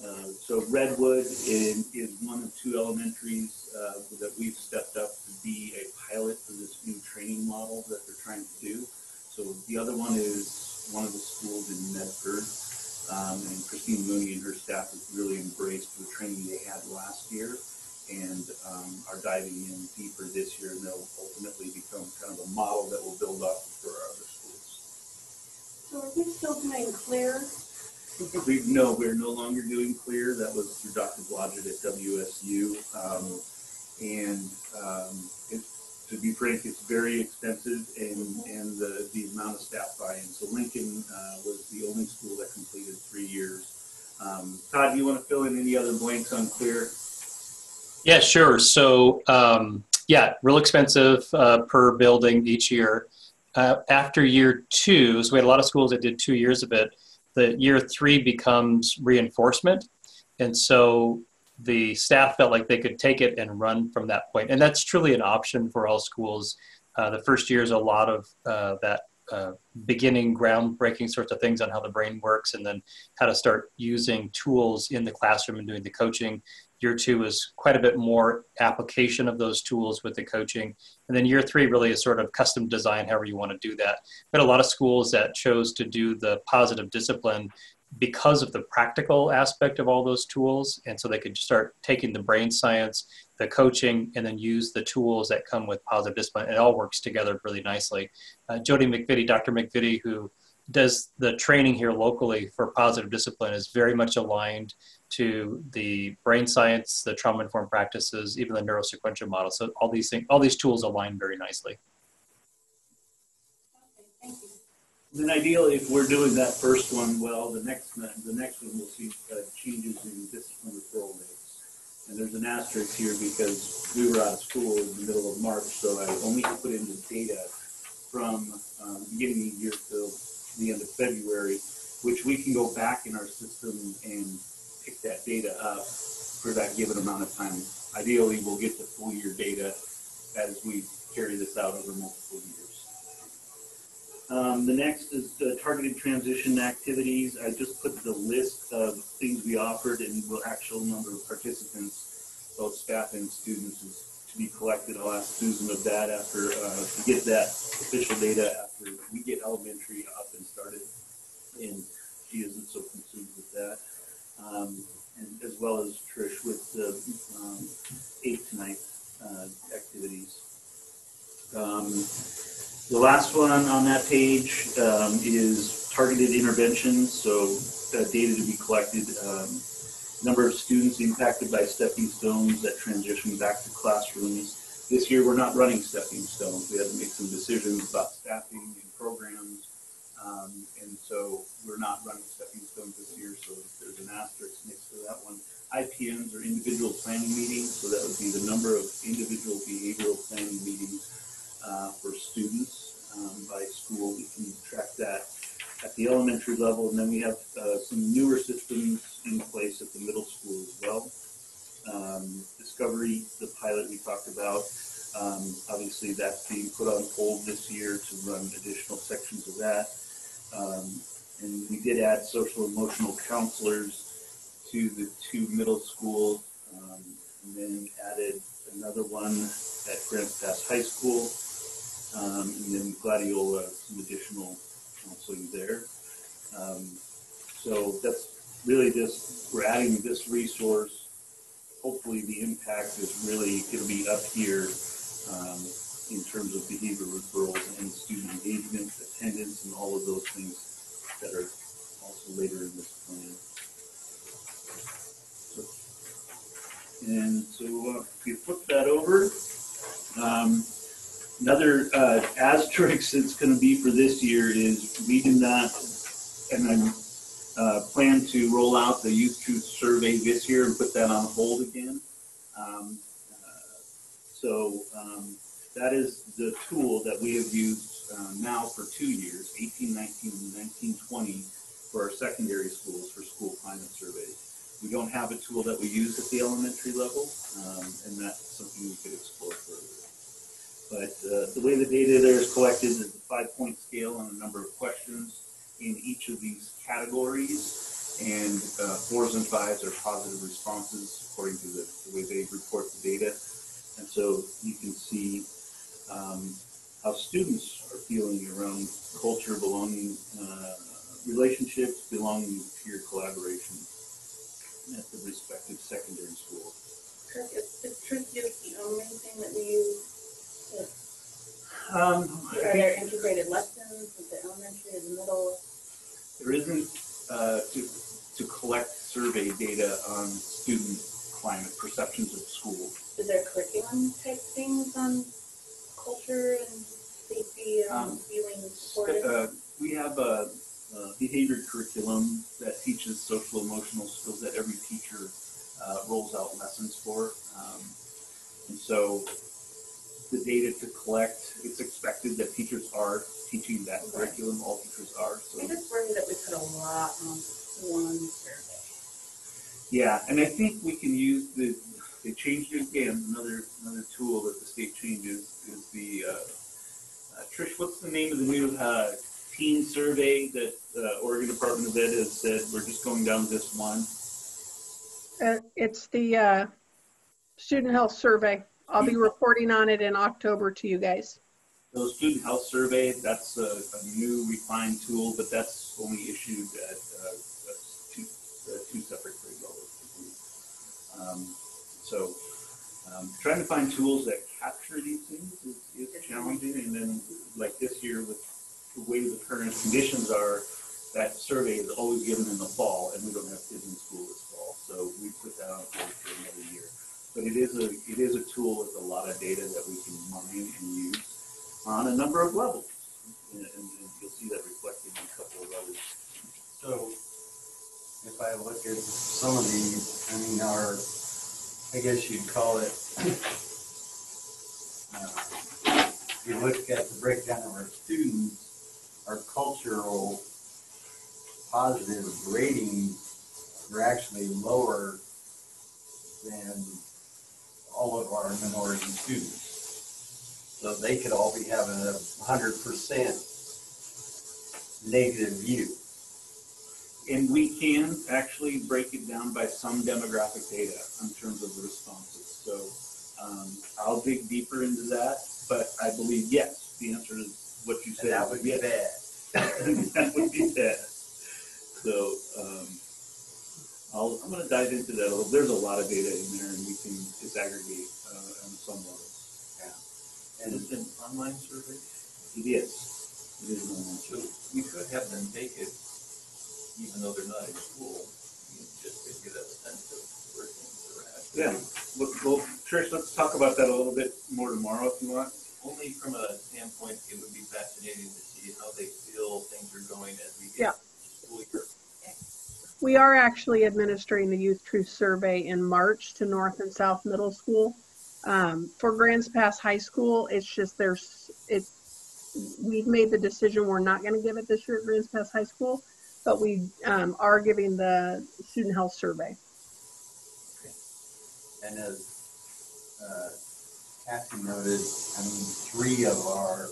uh, so Redwood is, is one of two elementaries, uh, that we've stepped up to be a pilot for this new training model that they're trying to do. So the other one is one of the schools in Medford. Um, and Christine Mooney and her staff have really embraced the training they had last year and um, are diving in deeper this year, and they'll ultimately become kind of a model that will build up for our other schools. So are we still doing clear? We no, we're no longer doing clear. That was through Dr. Blodgett at WSU, um, and um, it, to be frank, it's very expensive, and and the the amount of staff buy-in. So Lincoln uh, was the only school that completed three years. Um, Todd, do you want to fill in any other blanks on clear? Yeah, sure. So, um, yeah, real expensive uh, per building each year. Uh, after year two, so we had a lot of schools that did two years of it. The year three becomes reinforcement, and so the staff felt like they could take it and run from that point. And that's truly an option for all schools. Uh, the first year is a lot of uh, that uh, beginning groundbreaking sorts of things on how the brain works and then how to start using tools in the classroom and doing the coaching Year two is quite a bit more application of those tools with the coaching. And then year three really is sort of custom design, however you want to do that. But a lot of schools that chose to do the positive discipline because of the practical aspect of all those tools. And so they could start taking the brain science, the coaching, and then use the tools that come with positive discipline. It all works together really nicely. Uh, Jody McVittie, Dr. McVittie, who does the training here locally for positive discipline is very much aligned to the brain science, the trauma informed practices, even the neurosequential model. So all these things, all these tools align very nicely. Okay. Then ideally, if we're doing that first one well, the next the next one we'll see uh, changes in discipline referral rates. And there's an asterisk here because we were out of school in the middle of March, so I only put in the data from um, beginning of the year till the end of February, which we can go back in our system and pick that data up for that given amount of time. Ideally, we'll get the full year data as we carry this out over multiple years. Um, the next is the targeted transition activities. I just put the list of things we offered and the actual number of participants, both staff and students, is to be collected. I'll ask Susan of that after uh, to get that official data after we get elementary up and started, and she isn't so consumed with that. Um, and as well as Trish with the um, eight to ninth uh, activities. Um, the last one on that page um, is targeted interventions, so uh, data to be collected. Um, number of students impacted by stepping stones that transition back to classrooms. This year, we're not running stepping stones. We had to make some decisions about staffing and programs, um, and so we're not running stepping stones this year. So there's an asterisk next to that one. IPMs are individual planning meetings, so that would be the number of individual behavioral planning meetings uh, for students um, by school. We can track that at the elementary level, and then we have uh, some newer systems in place at the middle school as well. Um, Discovery, the pilot we talked about, um, obviously that's being put on hold this year to run additional sections of that. Um, and we did add social emotional counselors to the two middle schools, um, and then added another one at Grants Pass High School, um, and then Gladiola, some additional counseling there. Um, so that's really just, we're adding this resource. Hopefully the impact is really going to be up here um, in terms of behavior referrals and student engagement, attendance, and all of those things that are also later in this plan. So- And so uh, if you flip that over, um, Another uh, asterisk that's going to be for this year is we do not, and I'm uh, plan to roll out the Youth Truth Survey this year and put that on hold again. Um, uh, so um, that is the tool that we have used uh, now for two years, 18, 19, and 19, 20, for our secondary schools for school climate surveys. We don't have a tool that we use at the elementary level, um, and that's something we could explore further. But uh, the way the data there is collected is a five-point scale on a number of questions in each of these categories. And uh, fours and fives are positive responses according to the, the way they report the data. And so you can see um, how students are feeling around culture, belonging, uh, relationships, belonging, peer collaboration at the respective secondary school. Kirk, is, is truth the only thing that we use? Um, Are there integrated lessons with the elementary the middle? There isn't uh, to, to collect survey data on student climate perceptions of school. Is there curriculum type things on culture and safety and Um? Uh, we have a, a behavior curriculum that teaches social emotional skills that every teacher uh, rolls out lessons for. Um, and so the data to collect, it's expected that teachers are teaching that curriculum, all teachers are. So I just worry that we put a lot on one survey. Yeah, and I think we can use the, they changed it again, another, another tool that the state changes is the, uh, uh, Trish, what's the name of the new, uh, teen survey that, uh, Oregon Department of Ed has said, we're just going down this one? Uh, It's the uh, student health survey. I'll be reporting on it in October to you guys. So student health survey, that's a, a new refined tool, but that's only issued at, uh, two, uh, two separate grade levels. Um, so, um, trying to find tools that capture these things is, is challenging, and then, like this year with the way the current conditions are, that survey is always given in the fall, and we don't have kids in school this fall, so we put that on hold for another year. But it is a, it is a tool with a lot of data that we can mine and use on a number of levels. And, and, and you'll see that reflected in a couple of others. So if I look at some of these, I mean, our I guess you'd call it, if you look at the breakdown of our students, our cultural positive ratings were actually lower than all of our minority students. So they could all be having a hundred percent negative view. And we can actually break it down by some demographic data in terms of the responses. So um, I'll dig deeper into that, but I believe yes. The answer is what you said. And that would be yes. bad. that would be bad. So um, I'll, I'm going to dive into that a little. There's a lot of data in there, and we can disaggregate uh, on some level. And it's an online survey, It is. It is an online so we could have them take it, even though they're not in school, you just to get a sense of where things are at. Yeah. Well, well, Trish, let's talk about that a little bit more tomorrow if you want. Only from a standpoint, it would be fascinating to see how they feel things are going as we Yeah. get school year. We are actually administering the Youth Truth Survey in March to North and South Middle School. Um, for Grants Pass High School, it's just there's, it's, we've made the decision we're not going to give it this year at Grants Pass High School, but we um, are giving the student health survey. And as uh, Kathy noted, I mean, three of our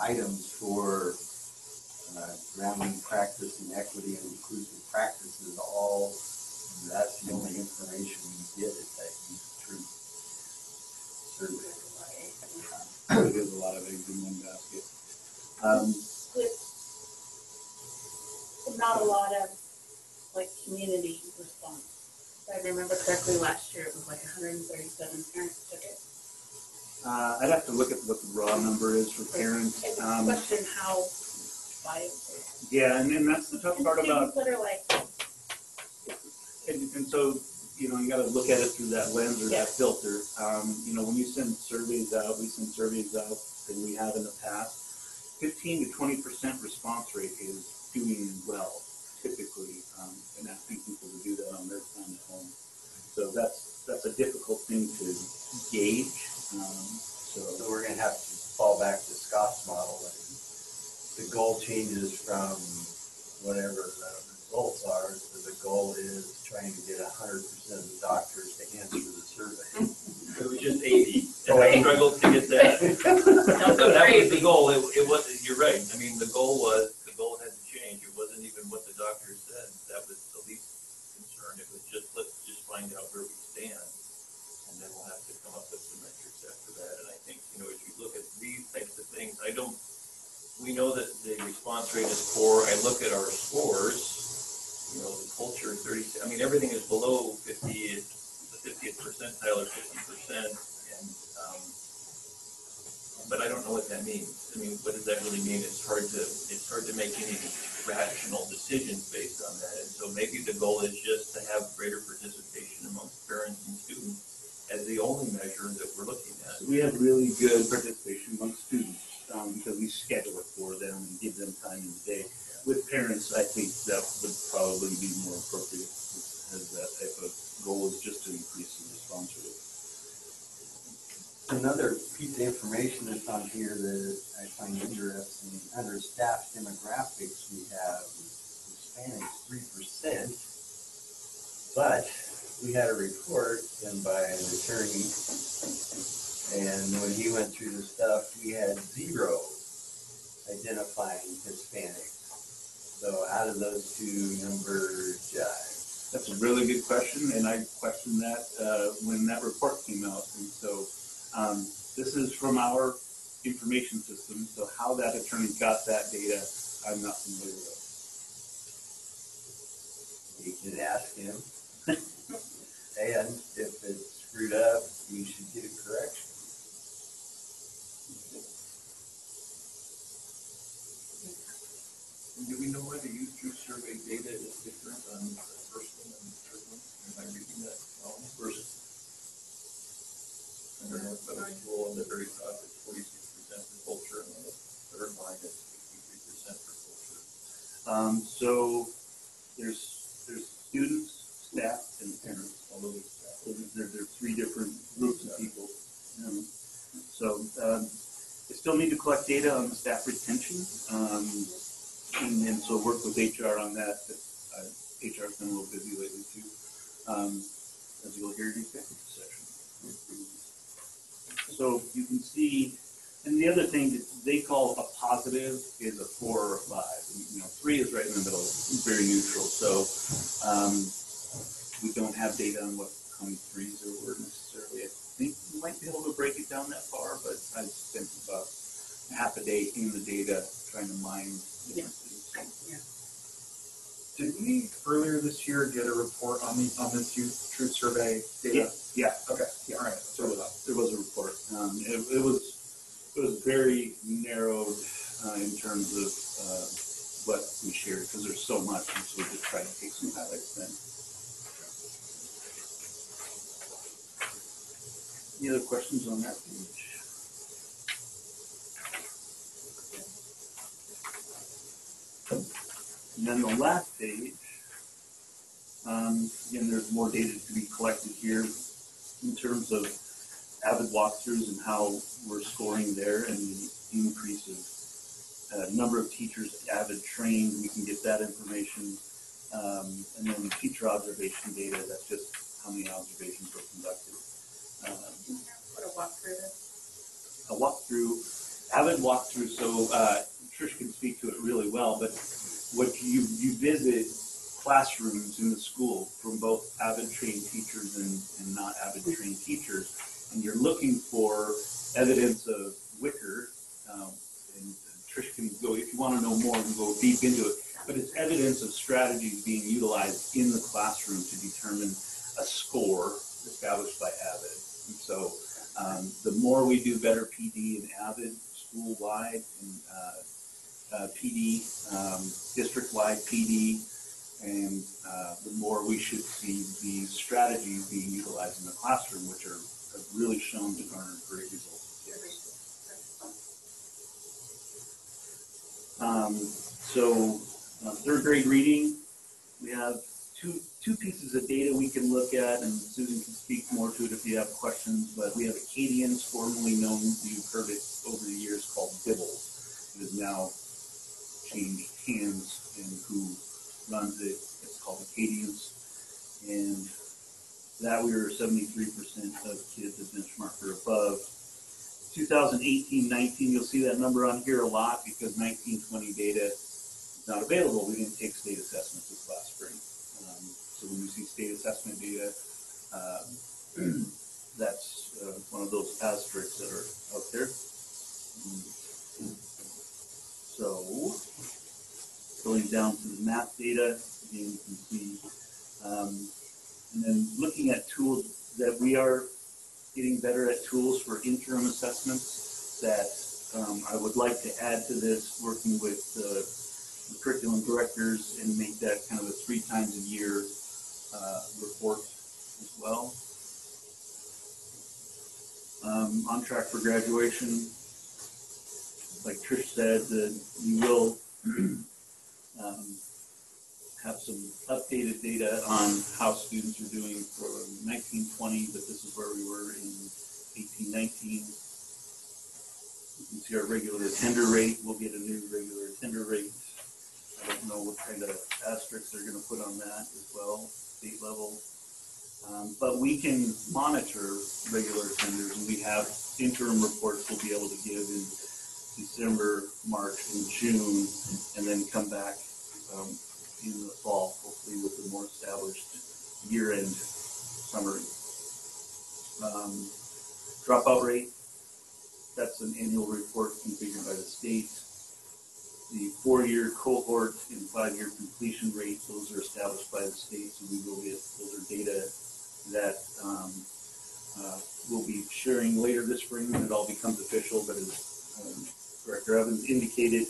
items for uh, grounding practice and equity and inclusive practices, all, that's the only information we get is that truth survey. It is a lot of eggs in one basket. Um, not a lot of, like, community response. If I remember correctly, last year it was like hundred and thirty-seven parents took it. uh, I'd have to look at what the raw number is for parents. And Um, question how viable. yeah, and then that's the tough part about Students that are like, And, and so, you know, you gotta look at it through that lens or Yeah. that filter. Um, you know, when you send surveys out, we send surveys out, and we have in the past, fifteen to twenty percent response rate is doing well typically, um, and asking people to do that on their time at home. So that's, that's a difficult thing to gauge, um, So so. we're gonna have to fall back to Scott's model. and The goal changes from whatever the results are, so the goal is trying to get hundred percent of the doctors to answer the survey. It was just eighty, Oh, and I struggled to get that. That was the goal, it, it was, you're right, I mean, the goal was, the goal had to change, it wasn't even what the doctor said, that was the least concern, it was just, let's just find out where we stand. And then we'll have to come up with some metrics after that, and I think, you know, as you look at these types of things, I don't, we know that the response rate is poor, I look at our scores, you know, the culture, thirty, I mean, everything is below fifty, the fiftieth percentile or fifty percent, and, um, but I don't know what that means. I mean, what does that really mean? It's hard to, it's hard to make any rational decisions based on that. And so maybe the goal is just to have greater participation amongst parents and students as the only measure that we're looking at. We have really good participation among students, um, because we schedule it for them and give them time in the day. With parents, I think that would probably be more appropriate as that type of goal is just to increase the response rate. Another piece of information that's on here that I find interesting, under staff demographics, we have Hispanics three percent. But we had a report done by an attorney, and when he went through the stuff, we had zero identifying Hispanics. So how do those two numbers jive? That's a really good question, and I questioned that uh, when that report came out. And so um, this is from our information system, so how that attorney got that data, I'm not familiar with. You can ask him. And if it's screwed up, you should get a correction. Do we know where the youth survey data is different on the first one and the third one? Am I reading that wrong? Versus under North Middle School on the very top, it's forty-six percent for culture, and on the third line, sixty-three percent for culture. Um, so there's, there's students, staff, and parents, although there, there are three different groups of people. Um, So, um, still need to collect data on the staff retention, um, and, and so work with HR on that, but, uh, HR's been a little busy lately too. Um, as you'll hear in the executive session. So you can see, and the other thing that they call a positive is a four or a five. And, You know, three is right in the middle, very neutral. So um, we don't have data on what many threes were necessarily. I think we might be able to break it down that far, but I spent about half a day in the data trying to mine differences. Did we earlier this year get a report on the, on this youth truth survey data? Yeah, Okay, Yeah. all right, So there was, there was a report. Um, it, it was, it was very narrowed, uh, in terms of, uh, what we shared, because there's so much, and so we just try to take some highlights then. Any other questions on that page? And then the last page, um, again, there's more data to be collected here in terms of avid walkthroughs and how we're scoring there and the increase of uh, number of teachers avid trained, we can get that information. Um, and then teacher observation data, that's just how many observations were conducted. Um, What a walkthrough is. a walkthrough, avid walkthrough, so uh, Trish can speak to it really well, but what you, you visit classrooms in the school from both avid trained teachers and, and not avid trained teachers, and you're looking for evidence of WICOR, um, and Trish can go, if you want to know more, and go deep into it, but it's evidence of strategies being utilized in the classroom to determine a score established by avid. And so um, the more we do better PD and Avid school-wide and uh, uh, PD, um, district-wide PD, and uh, the more we should see these strategies being utilized in the classroom, which are have really shown to garner great results. Um, so, uh, third grade reading, we have two, two pieces of data we can look at, and Susan can speak more to it if you have questions, but we have Acadience, formerly known, you've heard it over the years, called DIBELS. It has now hands and who runs it, it's called Acadience. And that we were seventy-three percent of kids at benchmark or above. 2018-19, you'll see that number on here a lot because 19-20 data is not available. We didn't take state assessments this last spring. Um, so when you see state assessment data, um, that's uh, one of those asterisks that are out there. Mm. So going down to the math data, again, you can see, um, and then looking at tools that we are getting better at tools for interim assessments that um, I would like to add to this, working with uh, the curriculum directors and make that kind of a three times a year uh, report as well. Um, on track for graduation. Like Trish said, that you will um, have some updated data on how students are doing for 1920, but this is where we were in 1819. You can see our regular tender rate. We'll get a new regular tender rate. I don't know what kind of asterisks they're going to put on that as well, state level. Um, but we can monitor regular attenders, and we have interim reports we'll be able to give in December, March, and June, and then come back um, in the fall, hopefully with a more established year-end summary. Um, dropout rate, that's an annual report configured by the state. The four-year cohort and five-year completion rate, those are established by the state, so we will get, those are data that um, uh, we'll be sharing later this spring when it all becomes official, but as um, Director Evans indicated,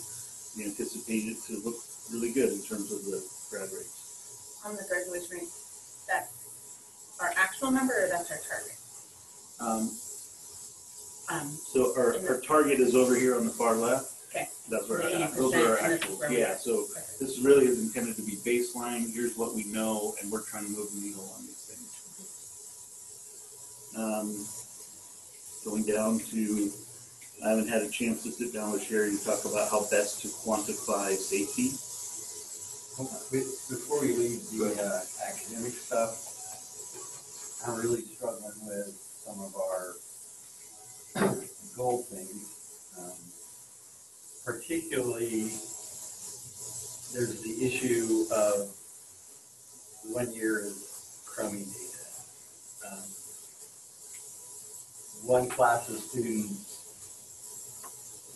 we anticipate it to look really good in terms of the grad rates. On the graduation rate, that's our actual number or that's our target? Um, Um, so our, our target is over here on the far left. Okay. That's where, The those are our 80% and this is actuals, where we yeah, so this really is intended to be baseline, here's what we know, and we're trying to move the needle on these things. Um, going down to, I haven't had a chance to sit down with Sherry to talk about how best to quantify safety. Be- Before we leave the uh, academic stuff, I'm really struggling with some of our goal things. Um, Particularly, there's the issue of one year of crummy data. Um, One class of students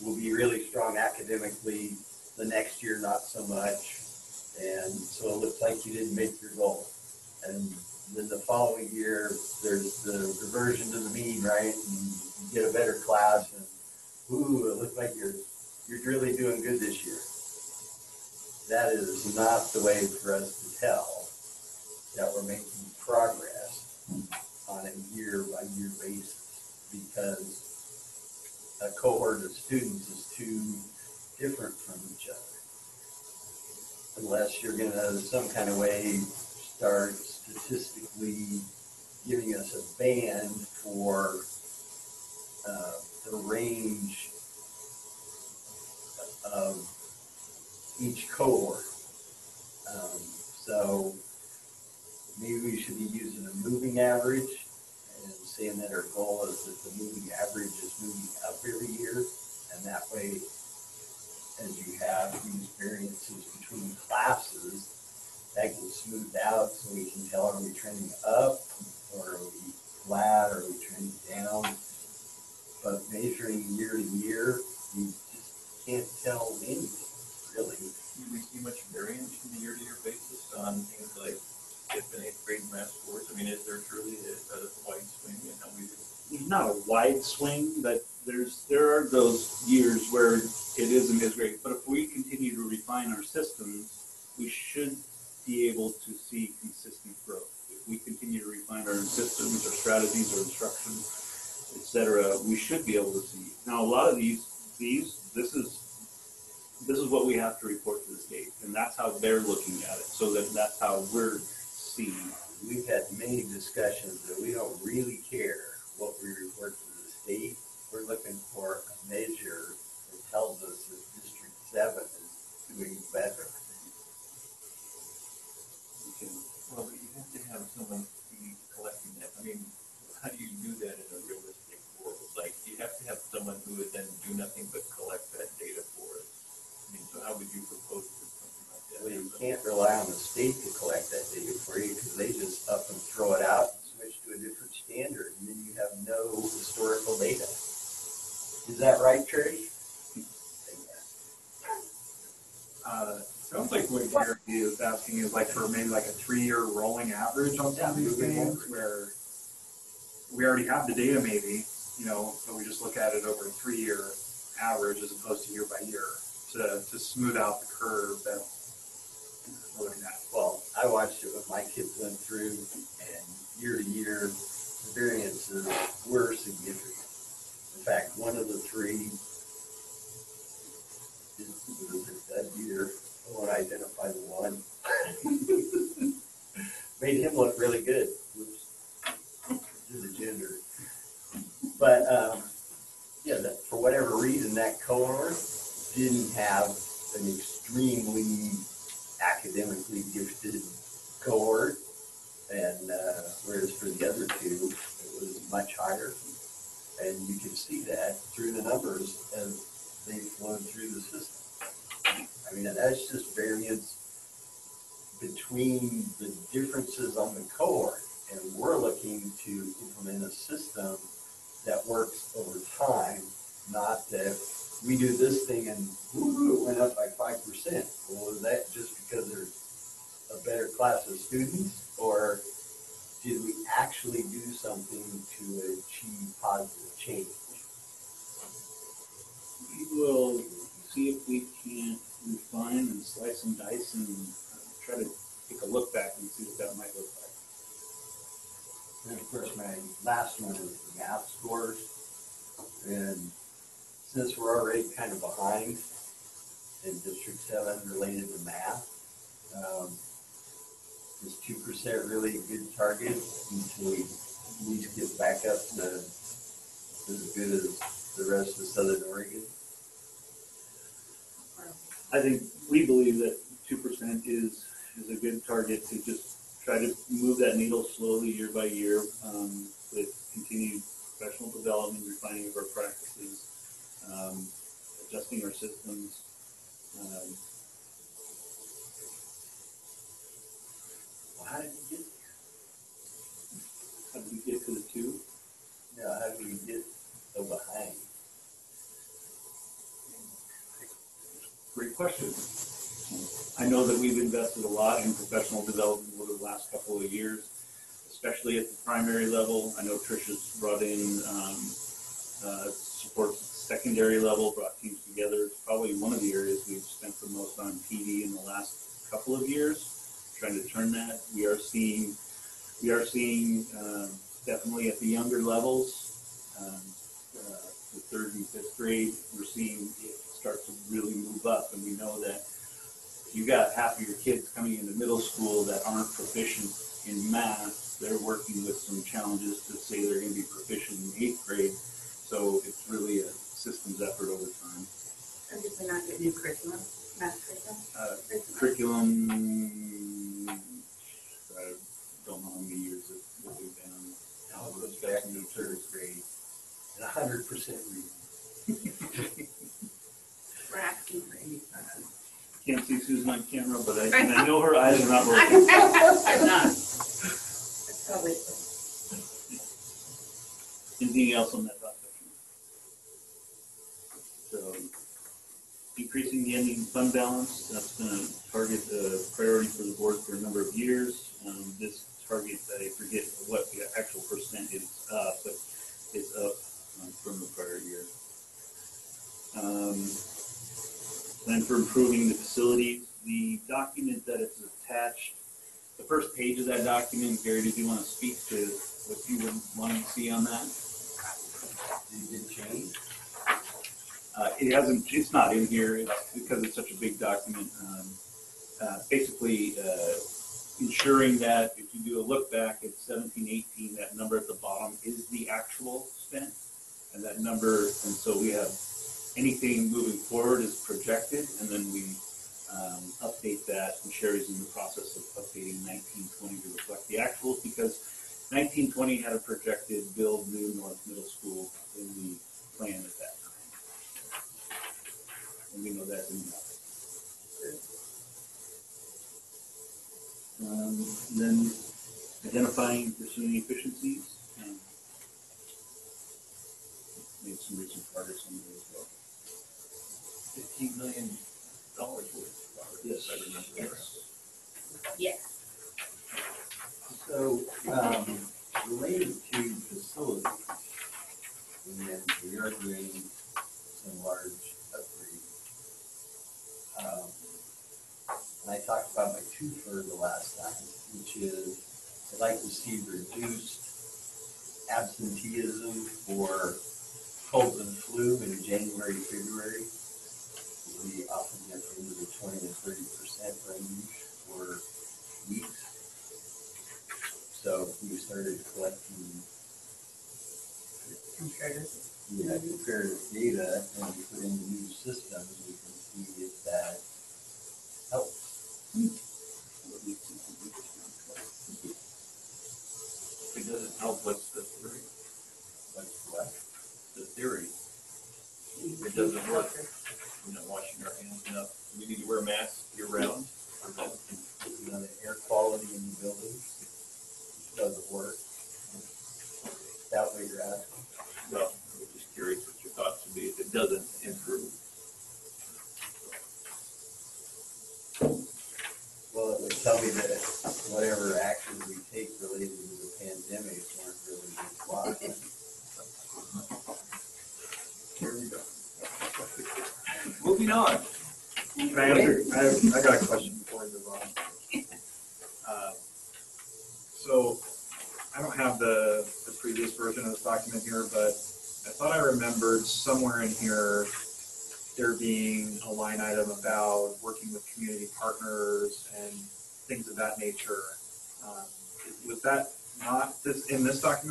will be really strong academically, the next year not so much. And so it looks like you didn't make your goal. And then the following year, there's the reversion to the mean, right? And you get a better class and, ooh, it looks like you're, you're really doing good this year. That is not the way for us to tell that we're making progress on a year by year basis because a cohort of students is too different from each other unless you're gonna some kind of way start statistically giving us a band for uh, the range of each cohort. Um, so maybe we should be using a moving average and saying that our goal is that the moving average is moving up every year, and that way as you have these variances between classes, that gets smoothed out so we can tell are we trending up or are we flat or are we trending down? But measuring year to year, you just can't tell anything, really. We see much variance from the year-to-year basis on things like fifth eighth grade math scores? I mean, is there truly a, a wide swing in how we do? Not a wide swing, but there's, there are those years where it isn't as great. But if we continue to refine our systems, we should be able to see consistent growth. If we continue to refine our systems, our strategies, our instruction, etc., we should be able to see. Now, a lot of these, these, this is, this is what we have to report to the state, and that's how they're looking at it, so that that's how we're it. We've had many discussions that we don't really care what we report to the state. We're looking for a measure that tells us that District Seven is doing better. Well, but you have to have someone be collecting that. I mean, how do you do that in a realistic world? Like, you have to have someone who would then do nothing but collect that data for us. I mean, so how would you propose that something like that? Well, you can't rely on the state to collect that data for you because they just up and throw it out and switch to a different standard, and then you have no historical data. Is that right, Terry? Uh, sounds like what Gary is asking is like for maybe like a three-year rolling average on some of these things where we already have the data maybe, you know, but we just look at it over a three-year average as opposed to year by year to, to smooth out the curve that we're. Well, I watched it when my kids went through, and year to year, the variances were significant. In fact, one of the three is, dud year. I won't identify the one. Made him look really good. Oops. To the gender. But, um, yeah, that, for whatever reason, that cohort didn't have an extremely academically gifted cohort. And, uh, whereas for the other two, it was much higher. And you can see that through the numbers as they flowed through the system. I mean, that's just variance between the differences on the cohort. And we're looking to implement a system that works over time, not that we do this thing and woo, it went up by five percent. Well, is that just because there's a better class of students? Or did we actually do something to achieve positive change? We will see if we can refine and slice and dice and try to take a look back and see what that might look like. And of course, my last one is the math scores. And since we're already kind of behind in District Seven related to math, um, is two percent really a good target until we at least get back up to as good as the rest of Southern Oregon? I think, we believe that two percent is, is a good target to just try to move that needle slowly year by year, um, with continued professional development, refining of our practices, um, adjusting our systems. Um, Well, how did we get? How did we get to the two? Yeah, how do we get so behind? Great question. I know that we've invested a lot in professional development over the last couple of years, especially at the primary level. I know Tricia's brought in, um, uh, the secondary level, brought teams together. It's probably one of the areas we've spent the most on PD in the last couple of years, trying to turn that. We are seeing, we are seeing, um, definitely at the younger levels, um, uh, the third and fifth grade, we're seeing it start to really move up. And we know that you got half of your kids coming into middle school that aren't proficient in math. They're working with some challenges to say they're going to be proficient in eighth grade. So it's really a systems effort over time. Or did we not get new curriculum, math curriculum? Uh, curriculum, I don't know how many years it will be been. Now it goes back into third grade and a hundred percent reading. We're asking for any. Can't see Susan on camera, but I, and I know her eyes are not working. I'm not. It's probably. Anything else on that thought section? So, decreasing the ending fund balance, that's been a target, uh, priority for the board for a number of years. Um, this target, I forget what the actual percent is, uh, but it's up um, from the prior year. Um, plan for improving the facility, the document that is attached, the first page of that document, Gary, did you want to speak to what you would want to see on that? Did it change? Uh, it hasn't, it's not in here it's because it's such a big document. Um, uh, basically, uh, ensuring that if you do a look back at seventeen, eighteen, that number at the bottom is the actual spent. And that number, and so we have anything moving forward is projected, and then we, um, update that. And Sherry's in the process of updating nineteen, twenty to reflect the actuals because nineteen, twenty had a projected build new North Middle School in the plan at that. And we know that didn't happen. Um, then identifying, and pursuing efficiencies. um, Made some recent progress on that as well. Fifteen million dollars worth of progress, Yes. I remember. Yes. So, um, related to facilities, and then we are doing some large upgrades. Um, and I talked about my twofer the last time, which is I'd like to see reduced absenteeism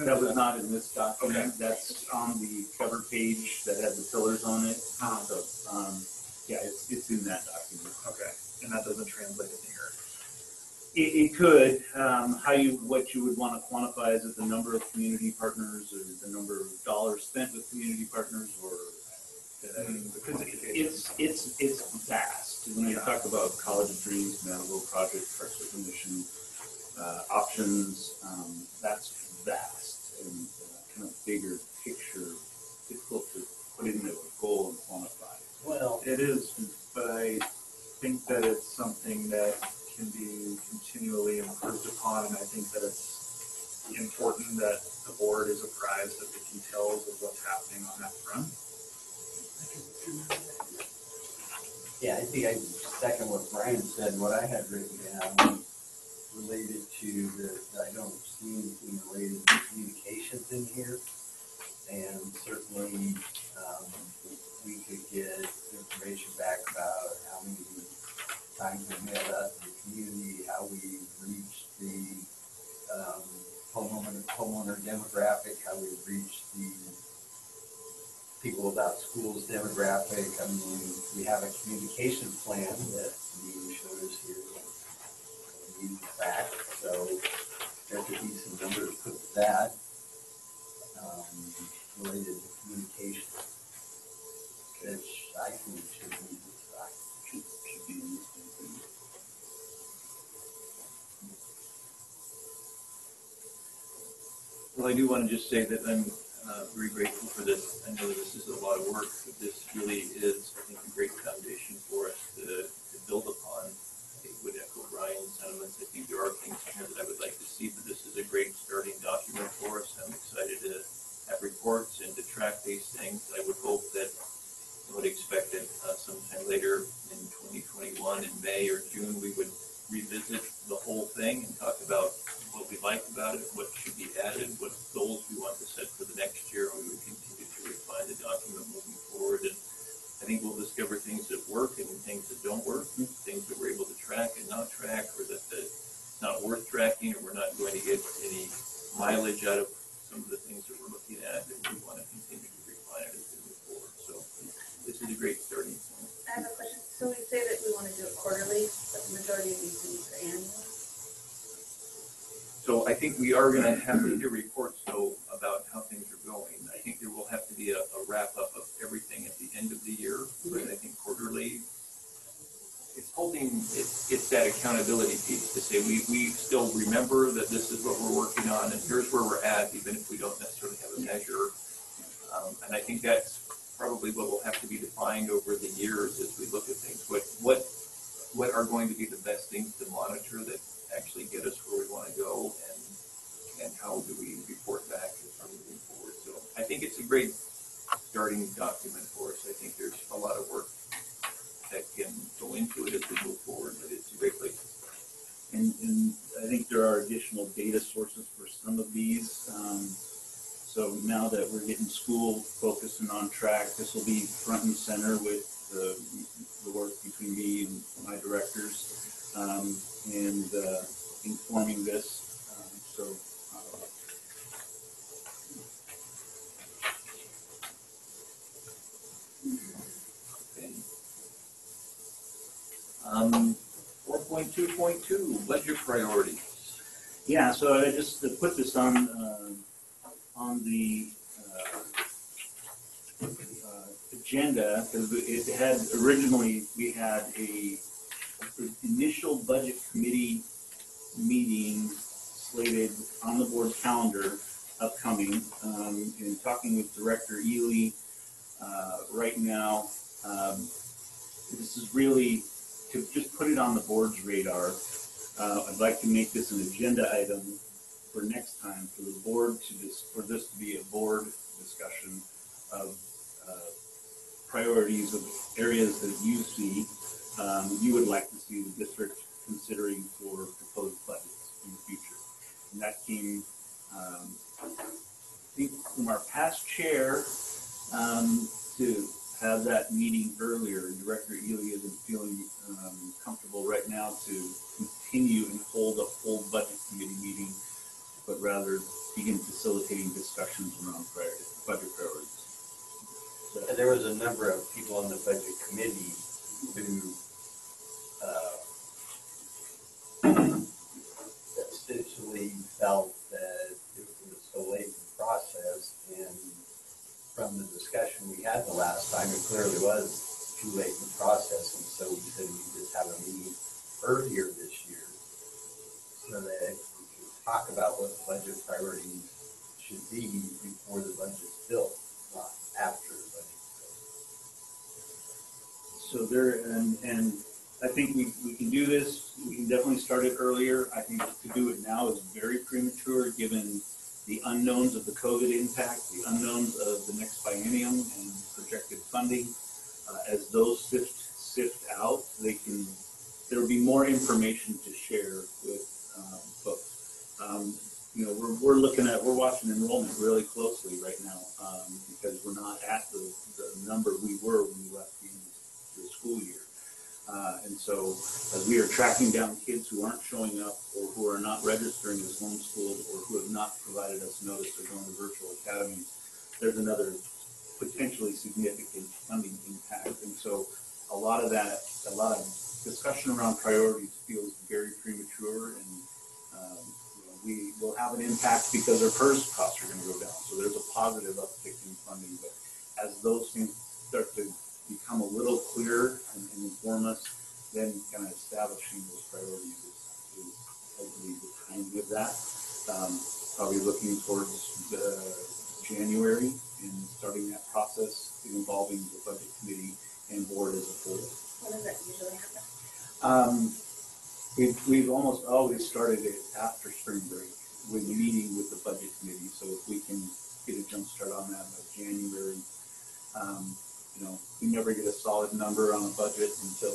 That was not in this document, that's on the cover page that had the pillars on it, uh-huh. so, um, yeah, it's, it's in that document. Okay, and that doesn't translate into here. It, it could, um, how you, what you would want to quantify is it the number of community partners or the number of dollars spent with community partners or? uh, Mm, Because it's, it's, it's vast. When you talk about College of Dreams, Maslow Project, Parks Recognition, Well, I do want to just say that I'm uh, very grateful for this. I know that this is a lot of work, but this really is mileage out of some of the things that we're looking at that we want to continue to refine as we move forward. So this is a great starting point. I have a question. So we say that we want to do it quarterly, but the majority of these things are annual. So I think we are going to have to record those things start to become a little clearer and, and inform us, then kind of establishing those priorities is, is hopefully the timing of that. Um, probably looking towards January and starting that process involving the budget committee and board as a whole. When does that usually happen? Um, we've, we've almost always started it after spring break with meeting with the number on a budget until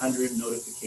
100 notifications.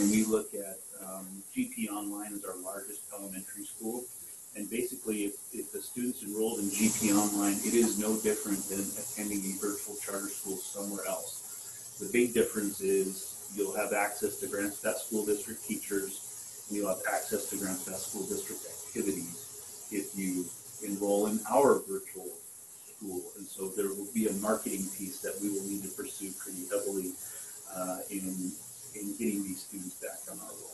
When we look at, um, GP Online as our largest elementary school. And basically, if, if the student's enrolled in GP Online, it is no different than attending a virtual charter school somewhere else. The big difference is you'll have access to Grants Pass School District teachers, and you'll have access to Grants Pass School District activities if you enroll in our virtual school. And so there will be a marketing piece that we will need to pursue pretty heavily uh, in, in getting these students back on our rolls.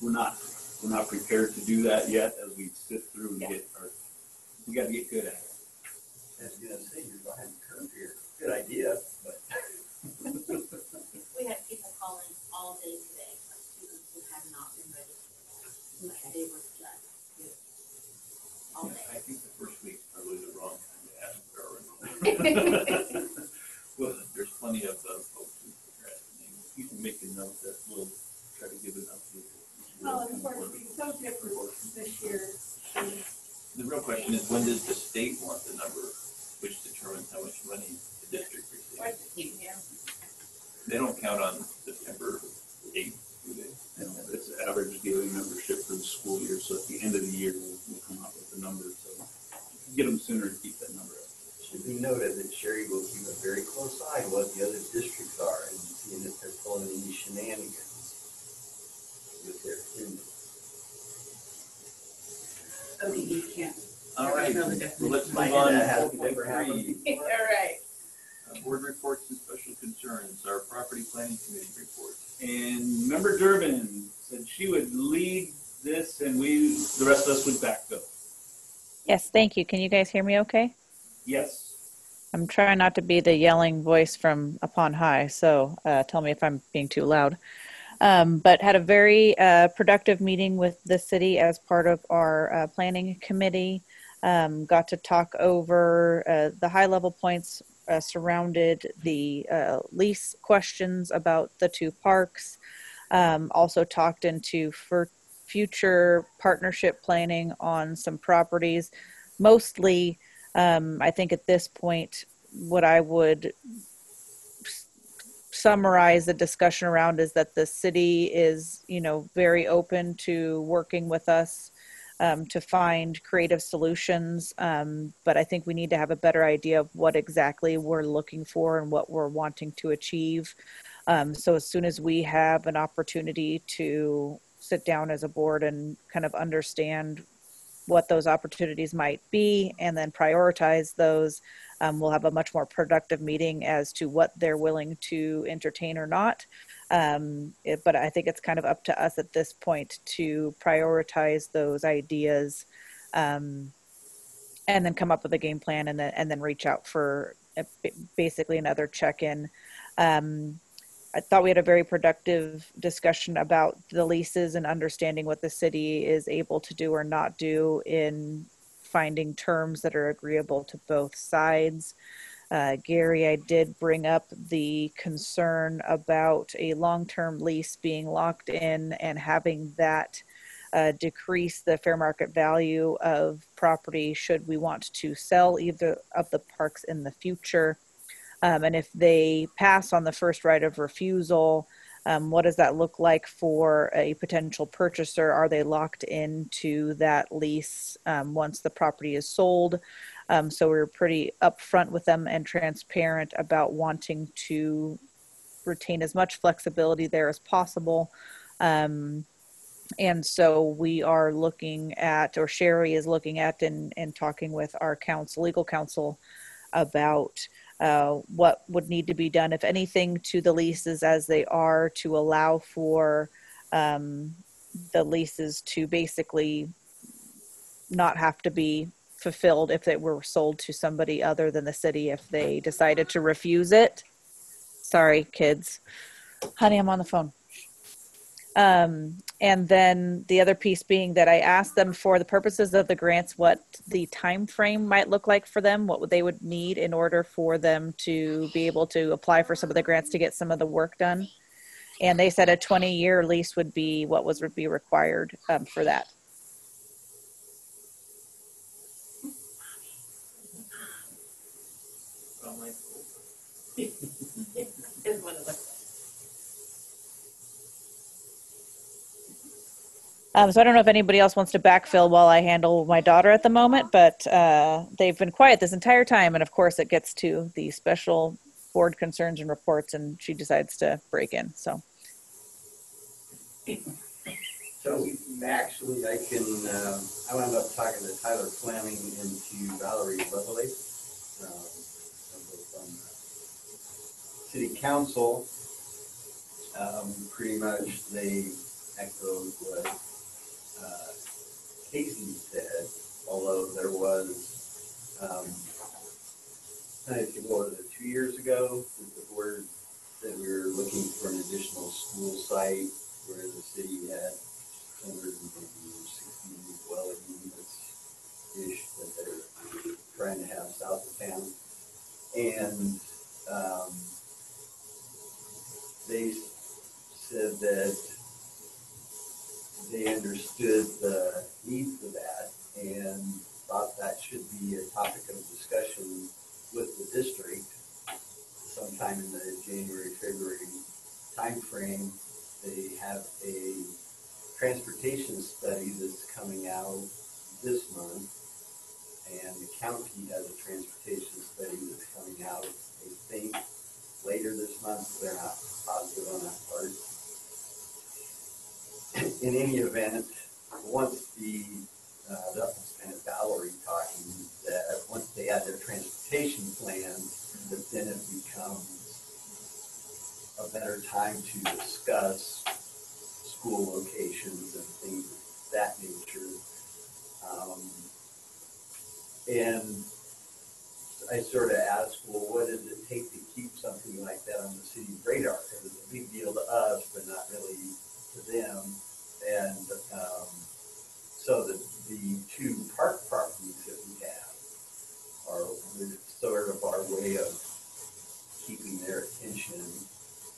We're not, we're not prepared to do that yet as we sift through and get our, we gotta get good at it. I was gonna say, you're behind the curve here. Good idea, but. We had people calling all day today, from students who had not been registered. They were just, all day. I think the first week's probably the wrong time to ask for our enrollment. Well, There's plenty of uh, folks who procrastinate. You can make a note that we'll try to give an update. Well, of course, it's so different this year. The real question is, when does the state want the number, which determines how much money the district receives? Yeah. They don't count on September eighth, do they? you know, it's average daily membership for the school year, so at the end of the year, we'll, we'll come up with a number, so get them sooner to keep that number up. Should be noted that Sherry will keep a very close eye on what the other districts are and seeing if they're pulling any shenanigans with their attendance. ODD can't. All right, Never know the well, definition. let's move Might on not to have point never happened. three. All right. Uh, Board reports and special concerns, our property planning committee report. And Member Durbin said she would lead this and we, the rest of us would backfill. Yes, thank you. Can you guys hear me okay? Yes, I'm trying not to be the yelling voice from upon high, so uh, tell me if I'm being too loud. Um, but had a very uh, productive meeting with the city as part of our uh, planning committee. Um, got to talk over uh, the high level points uh, surrounded the uh, lease questions about the two parks. Um, also talked into for future partnership planning on some properties. Mostly, um, I think at this point, what I would summarize the discussion around is that the city is, you know, very open to working with us um, to find creative solutions. Um, but I think we need to have a better idea of what exactly we're looking for and what we're wanting to achieve. Um, so as soon as we have an opportunity to sit down as a board and kind of understand what those opportunities might be and then prioritize those, um, we'll have a much more productive meeting as to what they're willing to entertain or not. Um, it- but I think it's kind of up to us at this point to prioritize those ideas um, and then come up with a game plan and then, and then reach out for uh, basically another check-in. Um, I thought we had a very productive discussion about the leases and understanding what the city is able to do or not do in finding terms that are agreeable to both sides. Uh, Gary, I did bring up the concern about a long-term lease being locked in and having that uh, decrease the fair market value of property should we want to sell either of the parks in the future. Um, and if they pass on the first right of refusal, um, what does that look like for a potential purchaser? Are they locked into that lease um, once the property is sold? Um, so we we're pretty upfront with them and transparent about wanting to retain as much flexibility there as possible. Um, and so we are looking at, or Sherry is looking at and, and talking with our counsel, legal counsel about uh, what would need to be done, if anything, to the leases as they are to allow for um, the leases to basically not have to be fulfilled if they were sold to somebody other than the city if they decided to refuse it. Sorry, kids. Honey, I'm on the phone. Um, and then the other piece being that I asked them for the purposes of the grants what the time frame might look like for them, what they would need in order for them to be able to apply for some of the grants to get some of the work done. And they said a 20 year lease would be what was would be required um, for that. From my school. Is what it looks like. Um, so I don't know if anybody else wants to backfill while I handle my daughter at the moment, but uh, they've been quiet this entire time. And of course, it gets to the special board concerns and reports, and she decides to break in. So So actually, I can, um, I wound up talking to Tyler Fleming and to Valerie Lovely. um, the City council, um, pretty much they echoed what, uh, Casey said, although there was, um, I think, was it, two years ago, that the board said we were looking for an additional school site where the city had hundred and sixty dwelling units-ish that they're trying to have south of town. And, um, they said that they understood the need for that and thought that should be a topic of discussion with the district sometime in the January, February timeframe. They have a transportation study that's coming out this month. And the county has a transportation study that's coming out, I think, later this month. They're not positive on that part. In any event, once the, uh, that was Valerie talking, that once they have their transportation plan, that then it becomes a better time to discuss school locations and things of that nature. Um, and I sort of asked, well, what does it take to keep something like that on the city's radar? Because it's a big deal to us, but not really to them. And um, so the, the two park properties that we have are sort of our way of keeping their attention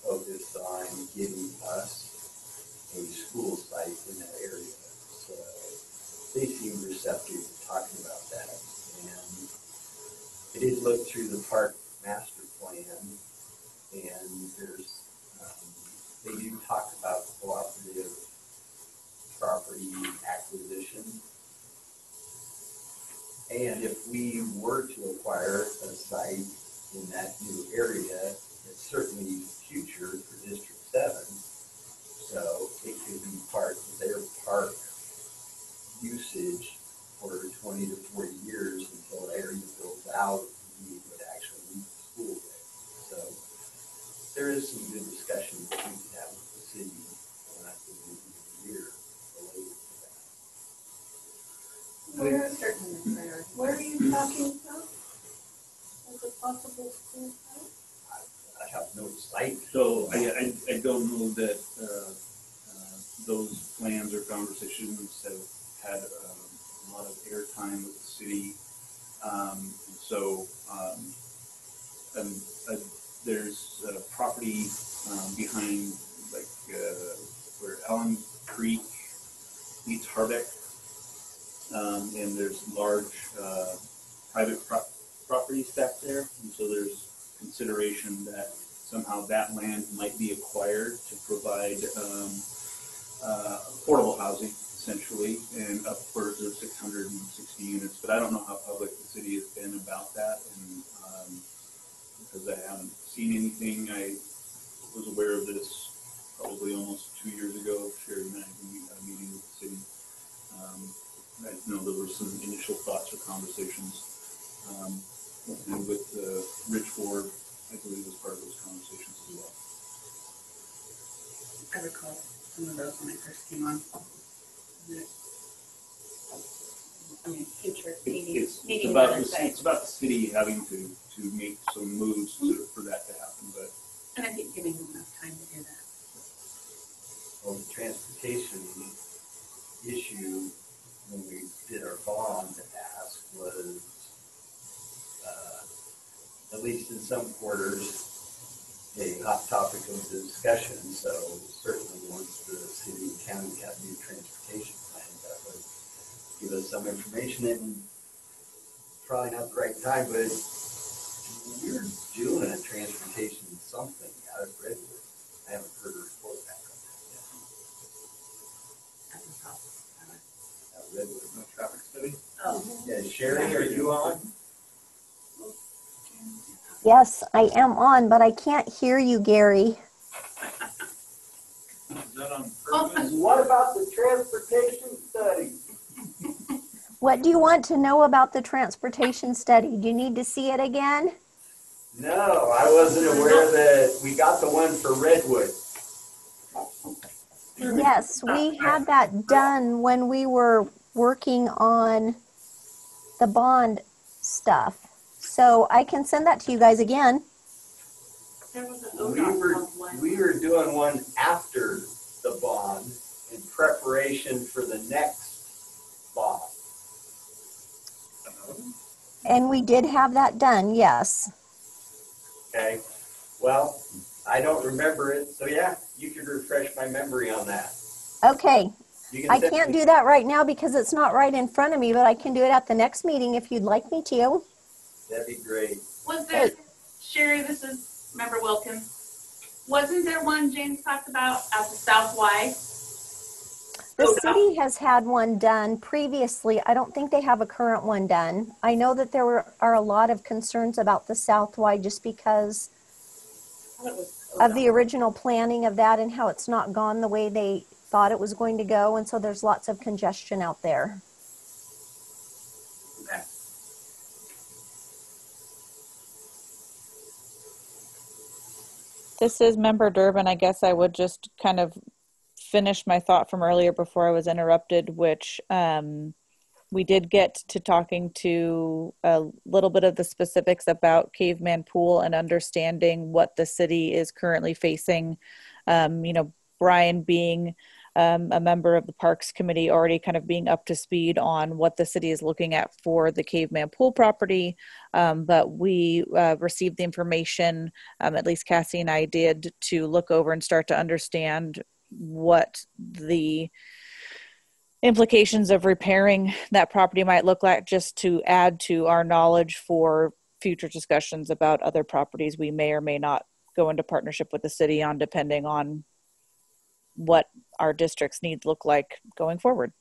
focused on getting us a school site in that area. So they seem receptive to talking about that. And I did look through the park master plan and there's, they do talk about cooperative property acquisition. And if we were to acquire a site in that new area, it's certainly future for District Seven. So it could be part of their park usage for twenty to forty years until the area builds out and we would actually use the school there. So there is some good discussion that we could have with the city year related to that. Where, where are you talking about? As a possible school site? I have no site. So I, I, I don't know that, uh, uh, those plans or conversations have had, um, a lot of airtime with the city. Um, so, um, and, uh, there's a property, um, behind, like, uh, where Allen Creek meets Harbeck. Um, and there's large, uh, private pro- properties back there, and so there's consideration that somehow that land might be acquired to provide um, uh, affordable housing essentially and upwards of 660 units. But I don't know how public the city has been about that, and um, because I haven't seen anything, I was aware of this probably almost two years ago. Sherry and I, we had a meeting with the city. Um, I know there were some initial thoughts or conversations. Um, and with uh, Rich Ford, I believe was part of those conversations as well. I recall some of those when I first came on. I mean, future It- meeting, It's meeting about, the ci- it's about the city having to, to make some moves to, for that to happen, but And I think giving them enough time to do that. Well, the transportation issue, when we did our bond ask was, uh, at least in some quarters, a hot topic of discussion, so certainly once the city and county got new transportation plans, that would give us some information and probably not the right time, but we're doing a transportation something out of Redwood. I haven't heard a report back on that yet. at the top. Out of Redwood. No traffic study? Oh, Yeah, Sherry, are you on? Yes, I am on, but I can't hear you, Gary. Is that on Oh, purpose? What about the transportation study? What do you want to know about the transportation study? Do you need to see it again? No, I wasn't aware that we got the one for Redwood. Yes, we had that done when we were working on the bond stuff. So I can send that to you guys again. there was an We ODOT were, one. we were doing one after the bond in preparation for the next bond. And we did have that done, yes. Okay, well, I don't remember it, so yeah, you could refresh my memory on that. Okay, You can I can't me- do that right now because it's not right in front of me, but I can do it at the next meeting if you'd like me to. That'd be great. Was there, Sherry, this is Member Wilkins, wasn't there one James talked about at the South Y? The ODOT? city has had one done previously. I don't think they have a current one done. I know that there were, are a lot of concerns about the South Y just because I thought of ODOT. the original planning of that and how it's not gone the way they thought it was going to go. And so there's lots of congestion out there. This is member Durbin. I guess I would just kind of finish my thought from earlier before I was interrupted, which um, we did get to talking to a little bit of the specifics about Caveman Pool and understanding what the city is currently facing. Um, you know, Brian being um, a member of the Parks Committee, already kind of being up to speed on what the city is looking at for the Caveman Pool property. Um, but we uh, received the information, um, at least Cassie and I did, to look over and start to understand what the implications of repairing that property might look like, just to add to our knowledge for future discussions about other properties we may or may not go into partnership with the city on, depending on what our district's needs look like going forward.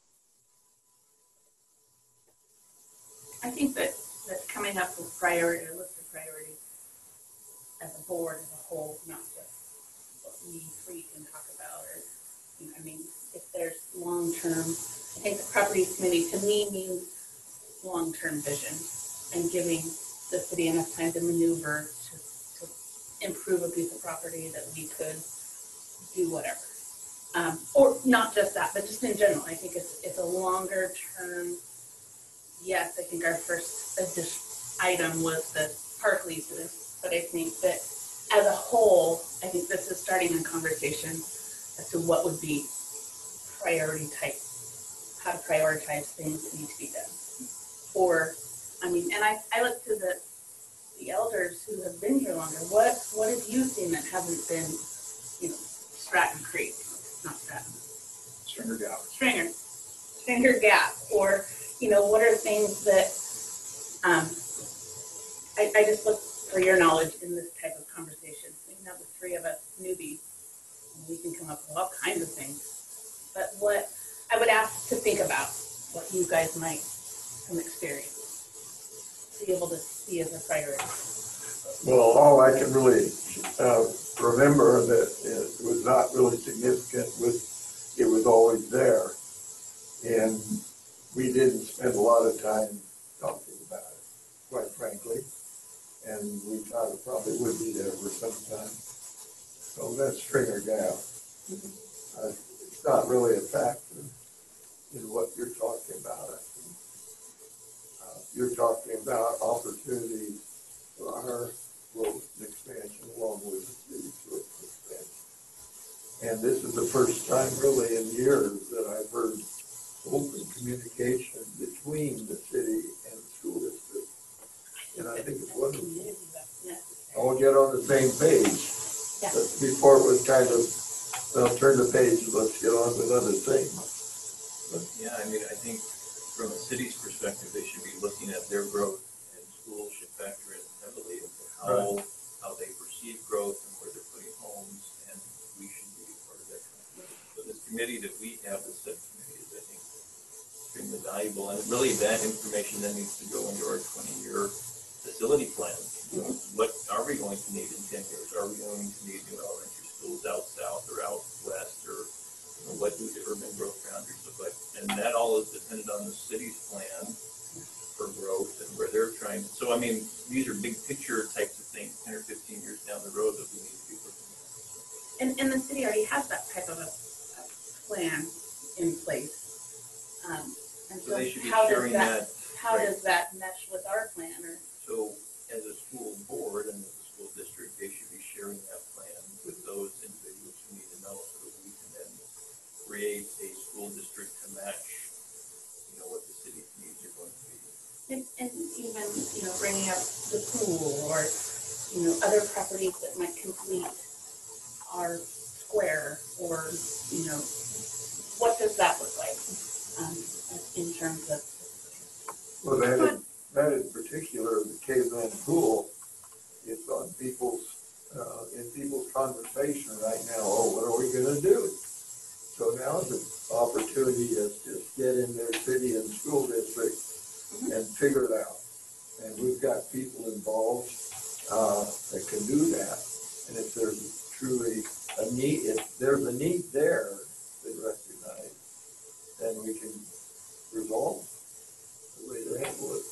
I think that, that coming up with priority, a list of priorities as a board, as a whole, not just what we three can talk about, or, you know, I mean, if there's long-term, I think the properties committee to me means long-term vision and giving the city enough time to maneuver to, to improve a piece of property that we could do whatever. Um, or not just that, but just in general, I think it's, it's a longer term yes, I think our first item was the park leases, but I think that as a whole, I think this is starting a conversation as to what would be priority type, how to prioritize things that need to be done. Or, I mean, and I, I look to the, the elders who have been here longer, what, what have you seen that hasn't been, you know, Stratton Creek, not Stratton, Stringer Gap. Stringer, Stringer Gap, or, you know, what are things that, um, I, I just look for your knowledge in this type of conversation. We can have the three of us newbies, and we can come up with all kinds of things. But what, I would ask to think about what you guys might, from experience, be able to see as a priority. Well, all I can really uh, remember that it was not really significant with, it was always there. And we didn't spend a lot of time talking about it, quite frankly. And we thought it probably would be there for some time. So that's Stringer Gap. Uh, It's not really a factor in what you're talking about. Uh, You're talking about opportunities for our growth and expansion along with the city's growth and expansion. And this is the first time really in years that I've heard open communication between the city and the school district. And I think it's wonderful. All get on the same page. But Before it was kind of, well, turn the page, let's get on with other things. Yeah, I mean, I think from a city's perspective, they should be looking at their growth and schools should factor in heavily into how, how they perceive growth and where they're putting homes and we should be part of that. kind. So this committee that we have, the subcommittee, is I think extremely valuable and really that information then needs to go into our twenty-year facility plan. What are we going to need in ten years? Are we going to need new elementary schools out south or out west or you know, what do the urban growth boundaries look like? And that all is dependent on the city's plan for growth and where they're trying. So I mean, these are big picture types of things, ten or fifteen years down the road that we need to be looking at. And, and the city already has that type of a, a plan in place. Um, and So so they should be how does sharing that, that, how right. does that mesh with our plan or? So as a school board and as a school district, they should be sharing that plan with those individuals who need to know so that we can then create a school district to match, you know, what the city's needs are going to be. And, and even, you know, bringing up the pool or, you know, other properties that might complete our square or, you know, what does that look like? Um, in terms of, Well, that in, that in particular, the caveman pool, it's on people's, uh, in people's conversation right now, oh, what are we gonna do? So now the opportunity is just get in their city and school district and figure it out. And we've got people involved, uh, that can do that. And if there's truly a need, if there's a need there, they recognize, then we can resolve the way to handle it.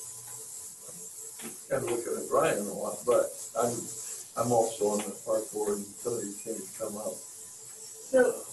Kind of looking at Brian a lot, but I'm, I'm also on the park board and some of these things come up. so,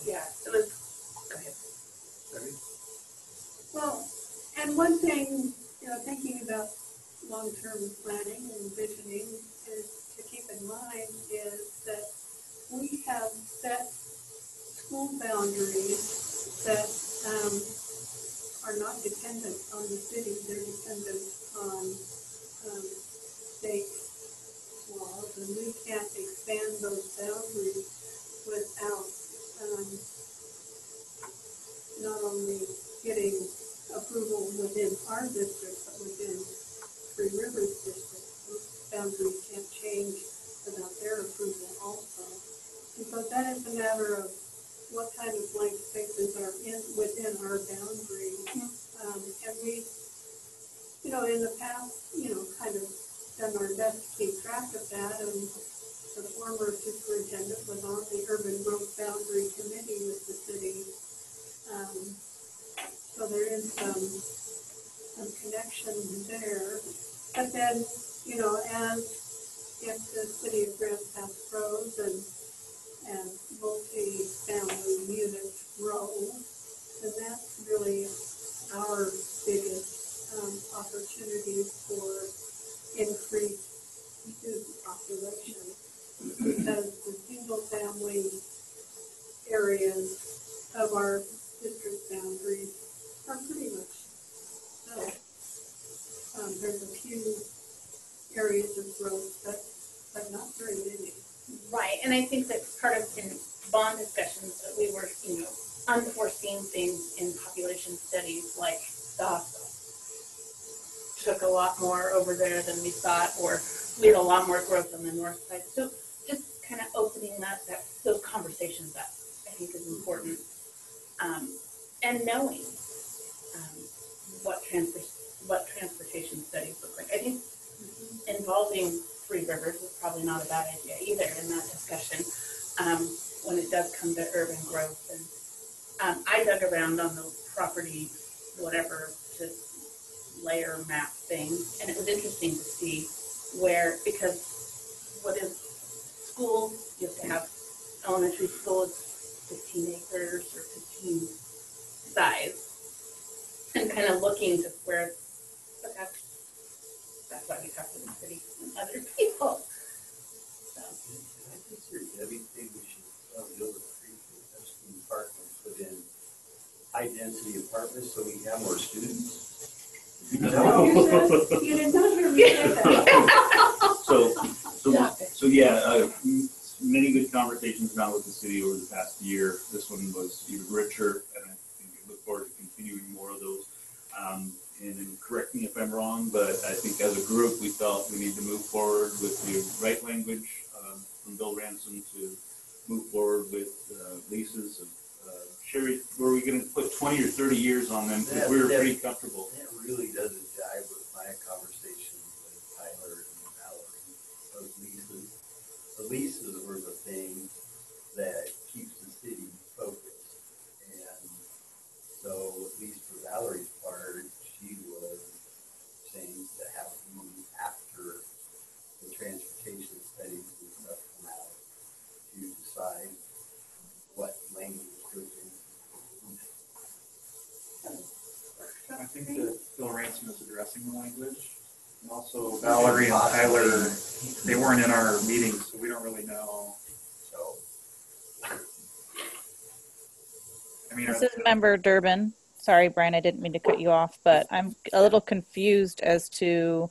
member Durbin. Sorry, Brian, I didn't mean to cut you off, but I'm a little confused as to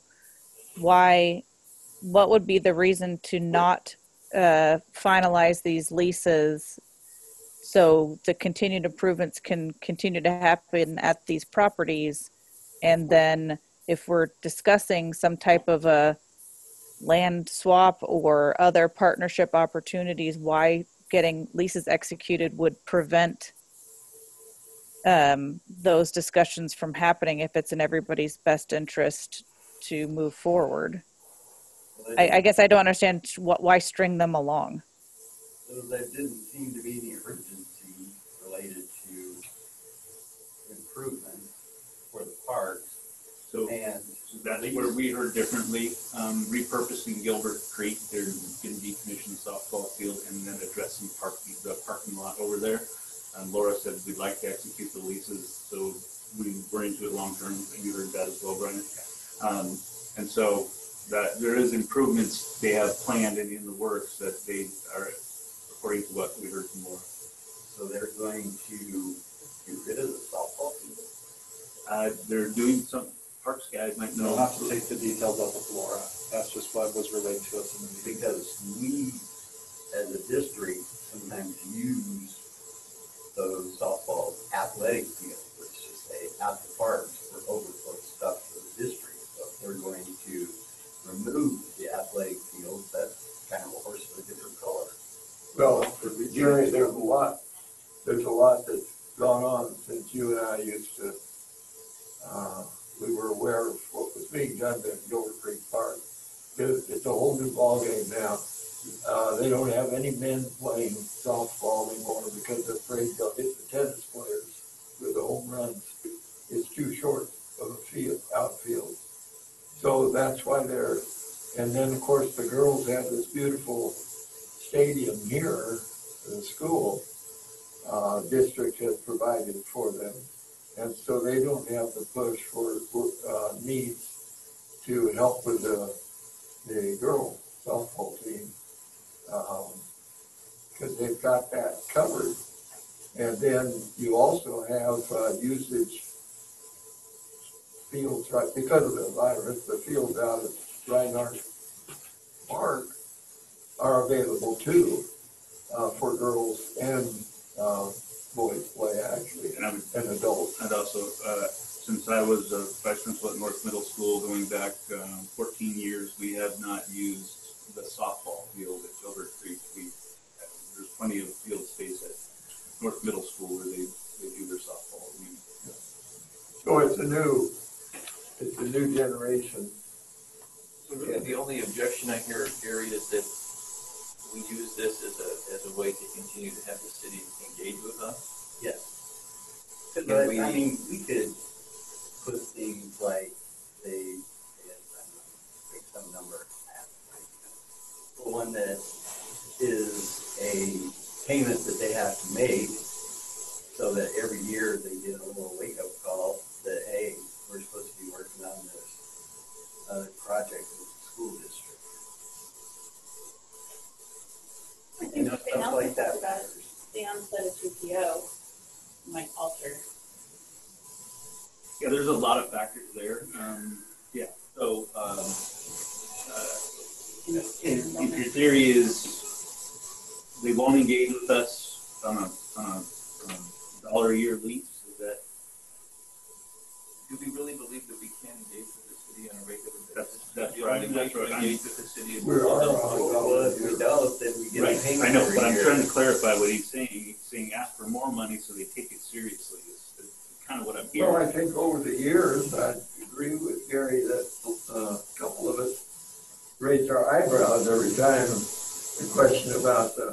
why, what would be the reason to not uh, finalize these leases so the continued improvements can continue to happen at these properties? And then if we're discussing some type of a land swap or other partnership opportunities, why getting leases executed would prevent um, those discussions from happening if it's in everybody's best interest to move forward. I, I guess I don't understand what, why string them along. So there didn't seem to be any urgency related to improvement for the parks. So And that's where we heard differently, um, repurposing Gilbert Creek, they're gonna decommission the softball field and then addressing park, the parking lot over there. And Laura said we'd like to execute the leases, so we were into it long-term, you heard that as well, Brian. Um, and so that there is improvements they have planned and in the works that they are, according to what we heard from Laura. so they're going to get rid of the softball field. Uh, they're doing some, Parks guys might know. I'll have to take the details up with Laura. That's just what was relayed to us in the meeting. Because we, as a district, sometimes use those softball athletic fields, let's just say, at the parks for overflow stuff for the district. So if they're going to remove the athletic fields, that's kind of a horse of a different color. Well, Jerry, there's a lot, there's a lot that's gone on since you and I used to, uh, we were aware of what was being done at Gilbert Creek Park. It's a whole new ballgame now. Uh, they don't have any men playing softball anymore because they're afraid they'll hit the tennis players with the home runs. It's too short of a field, outfield. So that's why they're, and then of course the girls have this beautiful stadium here, the school, uh, district has provided for them. And so they don't have the push for, uh, needs to help with the, the girl softball team. Um, cause they've got that covered. And then you also have, uh, usage fields, right, because of the virus, the fields out at Reinhart Park are available too, uh, for girls and, uh, boys play actually, And I would and adults. And also, uh, since I was a vice principal at North Middle School going back um, 14 years, we have not used the softball field at Gilbert Creek. We, there's plenty of field space at North Middle School where they, they do their softball. I mean, So it's a new, it's a new generation. So The the only objection I hear, Gary, is that we use this as a, as a way to continue to have the city engage with us. Yes. Can But, we- I mean, we could put things like they, I don't know, pick some number. The one that is a payment that they have to make, so that every year they get a little wake-up call that, hey, we're supposed to be working on this uh, project with the school district. I You think know, the stuff else like that. about the onset of GPO might alter. Yeah, there's a lot of factors there. Um, yeah, so, um, uh, if, if your theory is they won't engage with us on a, on a, um, dollar a year lease, is that, Do we really believe that we can engage with the city on a regular basis? That's- that's The right, only way to engage with the city is. We are on a Well, if we don't, then we get a right, payment I know, every but I'm year. trying to clarify what he's saying. He's saying ask for more money so they take it seriously is, is kind of what I'm Well, I hearing. think over the years, I agree with Gary that uh, a couple of us raised our eyebrows every time the question about the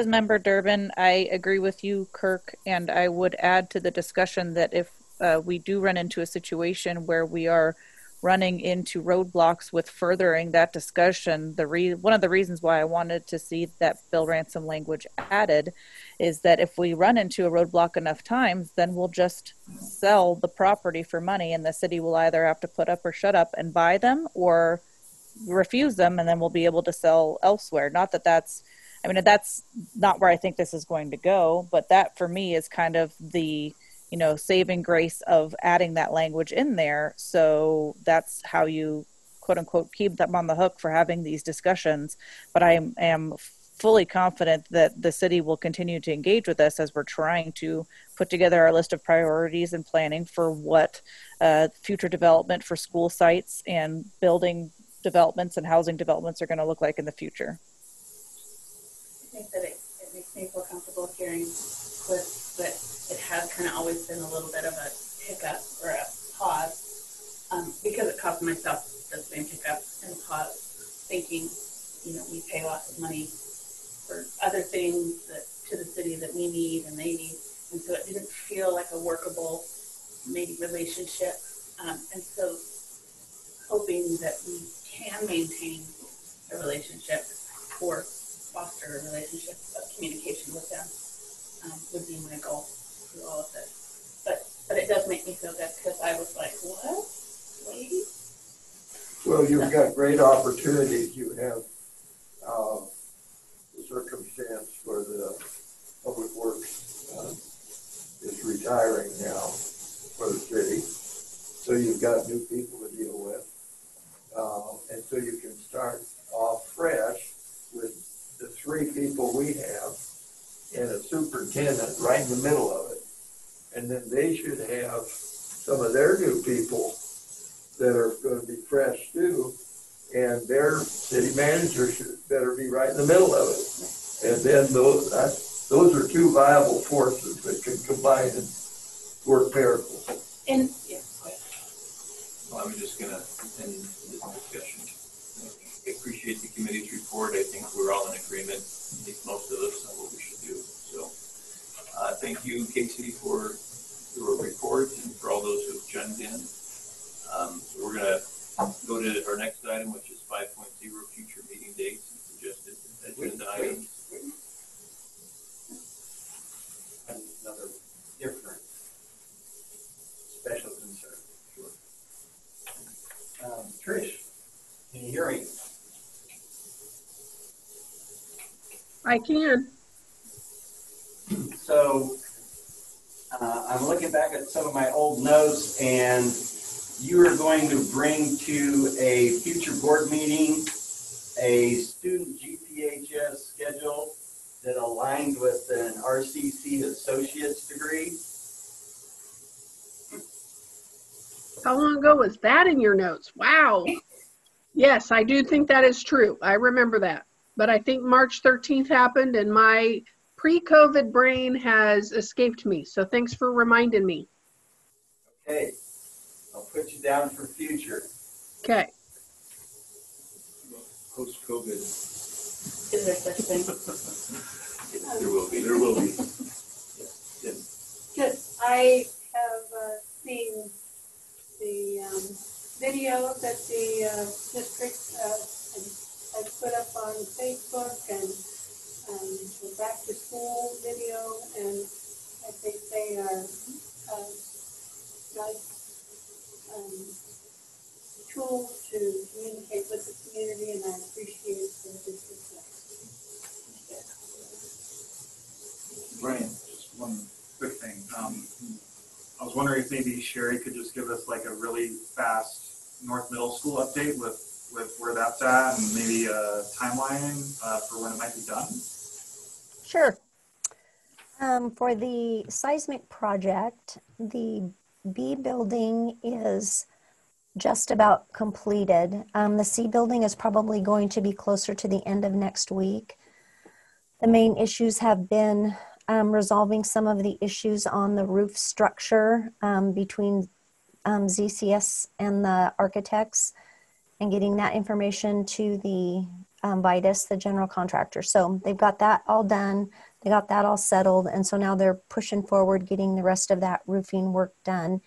Is Member Durbin. I agree with you, Kirk, and I would add to the discussion that if uh, we do run into a situation where we are running into roadblocks with furthering that discussion, the re- one of the reasons why I wanted to see that bill ransom language added is that if we run into a roadblock enough times, then we'll just sell the property for money, and the city will either have to put up or shut up and buy them, or refuse them, and then we'll be able to sell elsewhere. Not that that's I mean, that's not where I think this is going to go, but that for me is kind of the, you know, saving grace of adding that language in there. So that's how you quote unquote keep them on the hook for having these discussions. But I am, fully confident that the city will continue to engage with us as we're trying to put together our list of priorities and planning for what uh, future development for school sites and building developments and housing developments are going to look like in the future. Think that it, it makes me feel comfortable hearing with, but it has kind of always been a little bit of a hiccup or a pause, um, because it caused myself the same hiccup and pause, thinking, you know, we pay lots of money for other things that, to the city that we need and they need, and so it didn't feel like a workable, maybe relationship, um, and so hoping that we can maintain a relationship or foster a relationship of communication with them um, would be my goal through all of this. But but it does make me feel good because I was like, what? Wait. Well, you've got great opportunities. You have uh, the circumstance where the public works uh, is retiring now for the city. So you've got new people to deal with. Uh, and so you can start off fresh with the three people we have and a superintendent right in the middle of it. And then they should have some of their new people that are going to be fresh too. And their city manager should better be right in the middle of it. And then those, that's, those are two viable forces that can combine and work miracles. And yeah, Well, I'm just gonna end this discussion. I appreciate the committee's report. I think we're all in agreement, I think most of us, on what we should do. So, uh, thank you, Casey, for your report and for all those who've chimed in. Um, so we're gonna go to our next item, which is 5.0 future meeting dates and suggested agenda items. Another different special concern. Um, Trish, can you hear me? I can. So, uh, I'm looking back at some of my old notes and you are going to bring to a future board meeting a student GPHS schedule that aligned with an RCC associate's degree. How long ago was that in your notes? Wow. Yes, I do think that is true. I remember that. But I think March 13th happened and my pre COVID brain has escaped me. So thanks for reminding me. Okay, I'll put you down for future. Okay. Post-COVID. is there such thing? There will be. There will be. Good. I have uh, seen the um, video that the uh, district uh, has put up on Facebook and um, the back to school video, and I think they are uh, nice um, tools to communicate with the community, and I appreciate the effort. Brian, just one quick thing. Um, I was wondering if maybe Sherry could just give us like a really fast North Middle School update with, with where that's at and maybe a timeline uh, for when it might be done. Sure. Um, for the seismic project, the B building is just about completed. Um, the C building is probably going to be closer to the end of next week. The main issues have been um, resolving some of the issues on the roof structure um, between um, ZCS and the architects and getting that information to the um, Vitus, the general contractor. So they've got that all done. They got that all settled. And so now they're pushing forward, getting the rest of that roofing work done.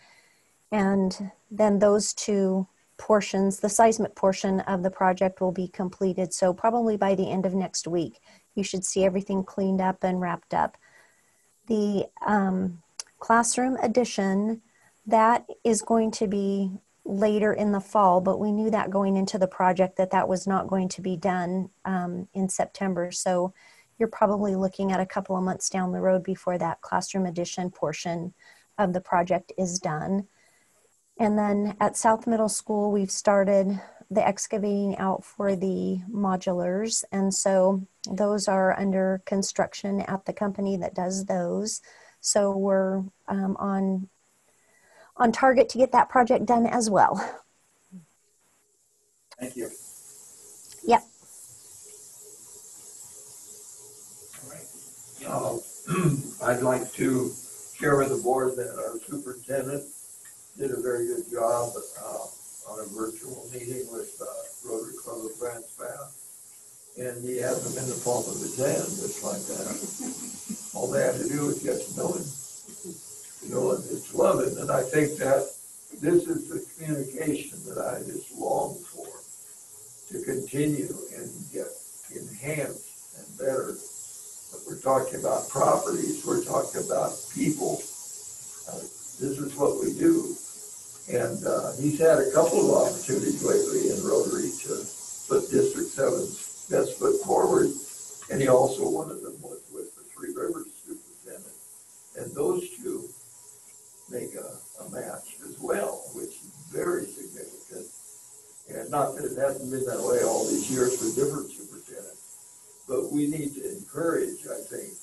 And then those two portions, the seismic portion of the project will be completed. So probably by the end of next week, you should see everything cleaned up and wrapped up. The um, classroom addition, that is going to be later in the fall, but we knew that going into the project that that was not going to be done um, in September. So you're probably looking at a couple of months down the road before that classroom addition portion of the project is done. And then at South Middle School, we've started the excavating out for the modulars. And so those are under construction at the company that does those. So we're um, on on target to get that project done as well. Thank you. Yep. Uh, I'd like to share with the board that our superintendent did a very good job, uh, on a virtual meeting with, uh, Rotary Club of Grants Pass. And he has them in the palm of his hand, just like that. All they had to do was get to know him. You know, it's loving, and I think that this is the communication that I just long for to continue and get enhanced and better. But we're talking about properties, we're talking about people. Uh, This is what we do. And uh, he's had a couple of opportunities lately in Rotary to put District Seven's best foot forward. And he also, one of them was with the Three Rivers Superintendent. And those two make a, a match as well, which is very significant. And not that it hasn't been that way all these years for different superintendents, but we need to encourage, I think,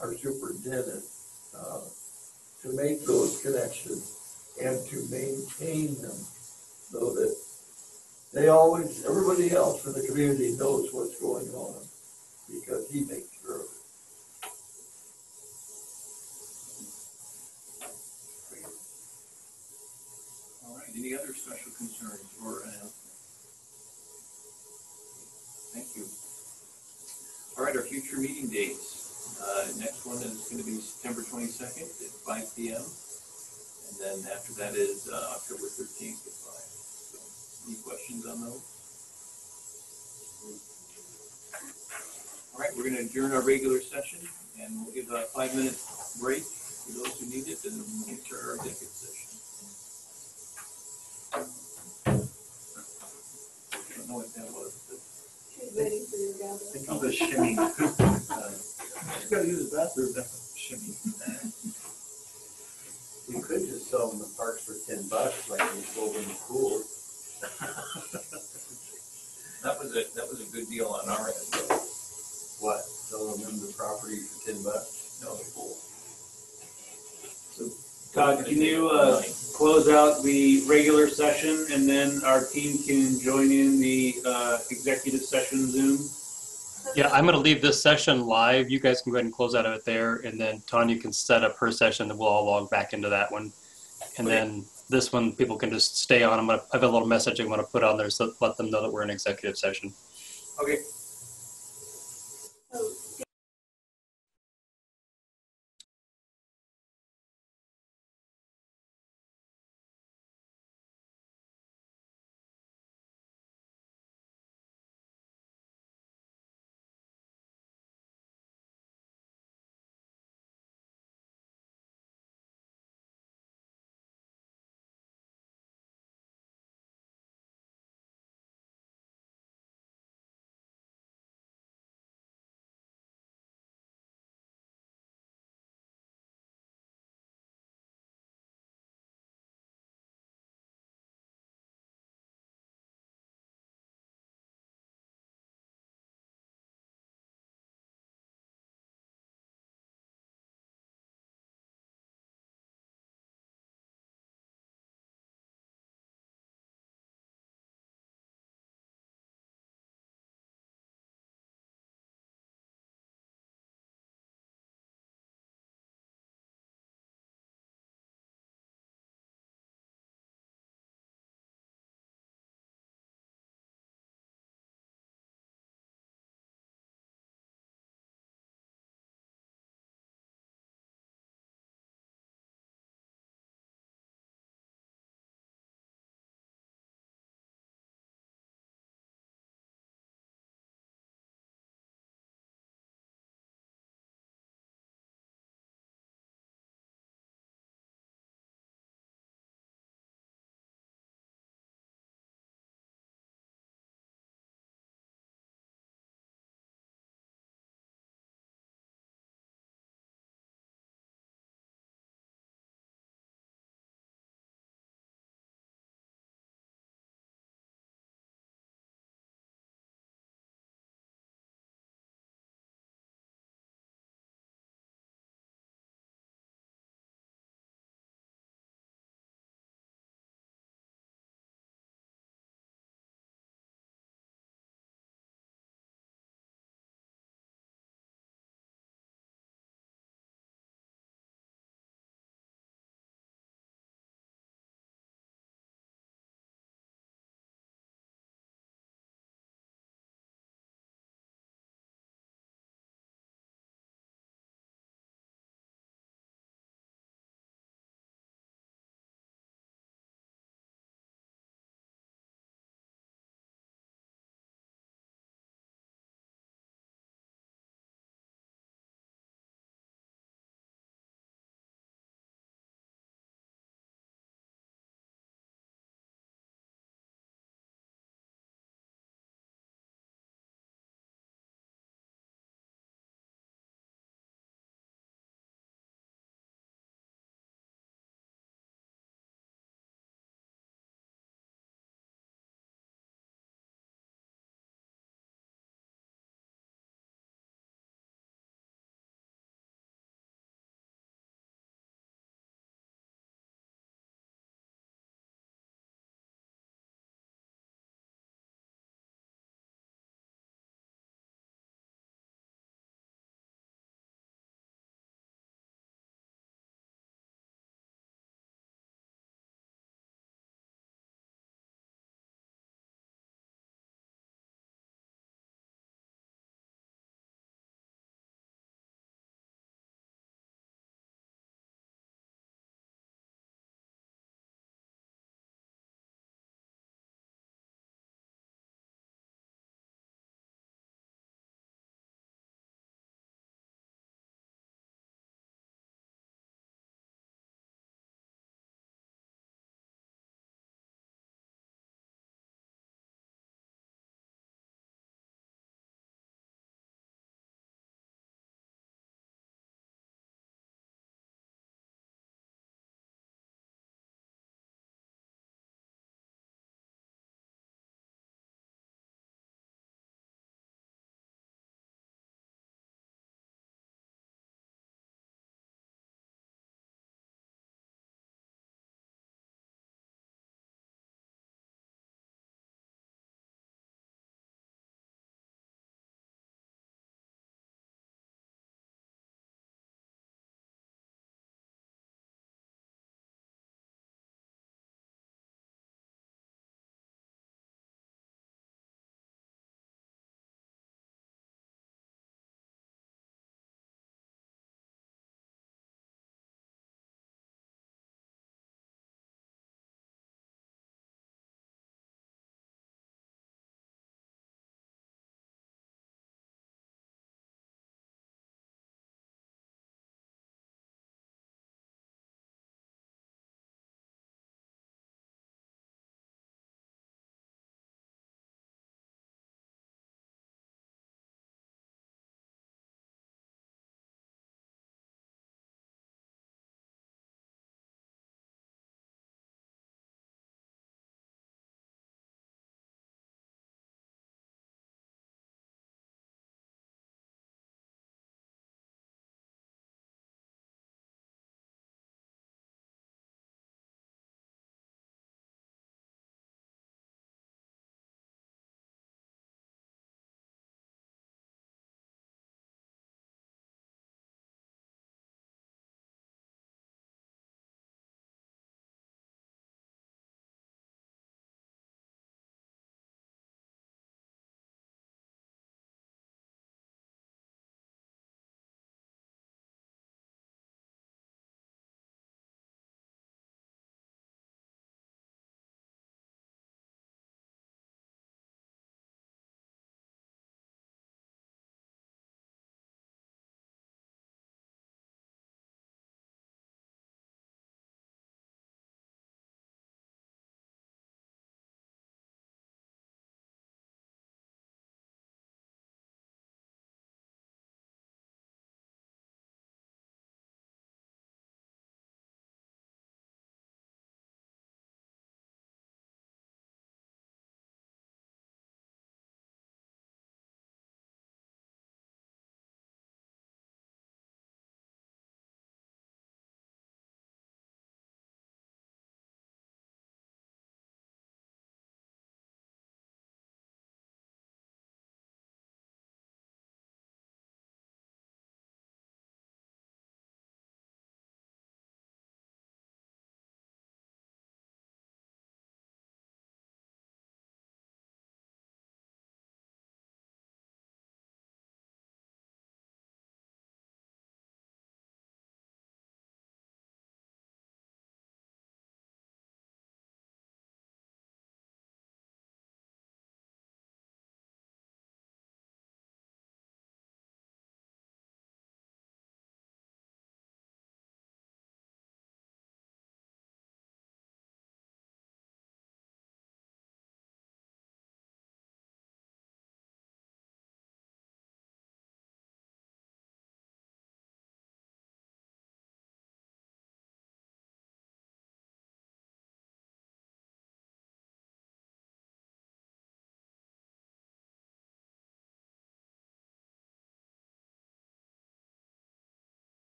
our superintendent uh, to make those connections and to maintain them so that they always, everybody else in the community knows what's going on because he makes sure of it. All right, any other special concerns or announcements? Thank you. All right, our future meeting dates. Uh, next one is gonna be September twenty-second at five P M. And then after that is, uh, October thirteenth at five. So, Any questions on those? All right, we're gonna adjourn our regular session and we'll give a five-minute break for those who need it and then we'll start our executive session. I don't know what that was, but Ready for your gavel. Think of the shimmy. Uh, Just gotta use the bathroom, that's shimmy. We could just sell them the parks for ten bucks, like we sold them the pool. that was a, that was a good deal on our end. though. What, sell them the property for ten bucks? No, the pool. Todd, can you, uh, close out the regular session and then our team can join in the, uh, executive session Zoom? Yeah, I'm going to leave this session live. You guys can go ahead and close out of it there, and then Tanya can set up her session, and we'll all log back into that one. And then this one, people can just stay on. I'm gonna, I have a little message I'm going to put on there, so let them know that we're in executive session. Okay.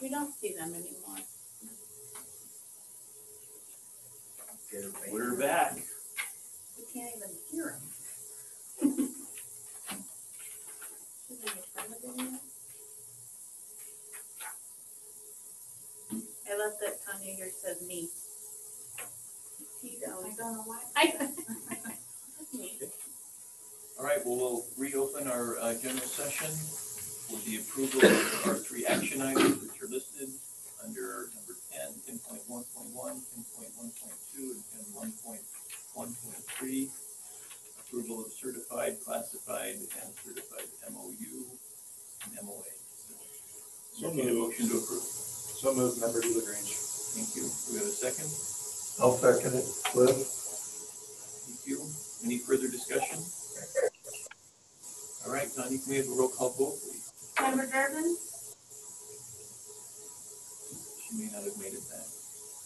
We don't see them anymore. We're back. We can't even hear them. Should we make fun of them yet? I love that Tanya here said me. He don't. I don't know why. All right, well, we'll reopen our uh, general session for the approval of our three action items which are listed under number 10, 10.1.1, 10.1.2, and 10.1.3. Approval of certified, classified, and certified MOU and MOA. So Need a moved. motion to approve. So moved, member DeLaGrange. Thank you. Do we have a second? I'll second it, Cliff. Thank you. Any further discussion? All right, Tanya, can we have a roll call vote, please? Member Durbin? She may not have made it back.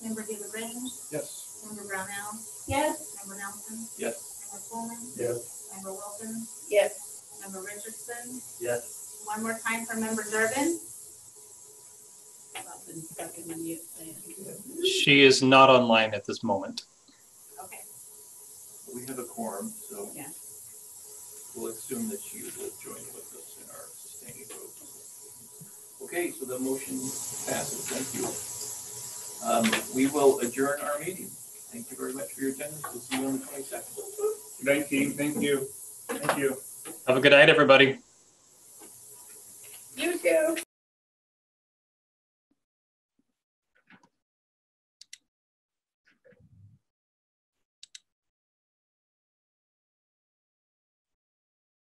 Member DeLaGrange? Yes. Member Brownell? Yes. Member Nelson? Yes. Member Coleman? Yes. Member Wilson? Yes. Member Richardson? Yes. One more time for Member Durbin? I've been stuck in the mute thing. She is not online at this moment. Okay. We have a quorum, so Yeah. we'll assume that she will join with us in our sustaining vote. Okay, so the motion passes. Thank you. Um, we will adjourn our meeting. Thank you very much for your attendance. We'll see you on the twenty-second. Good night, team. Thank you. Thank you. Have a good night, everybody. You too.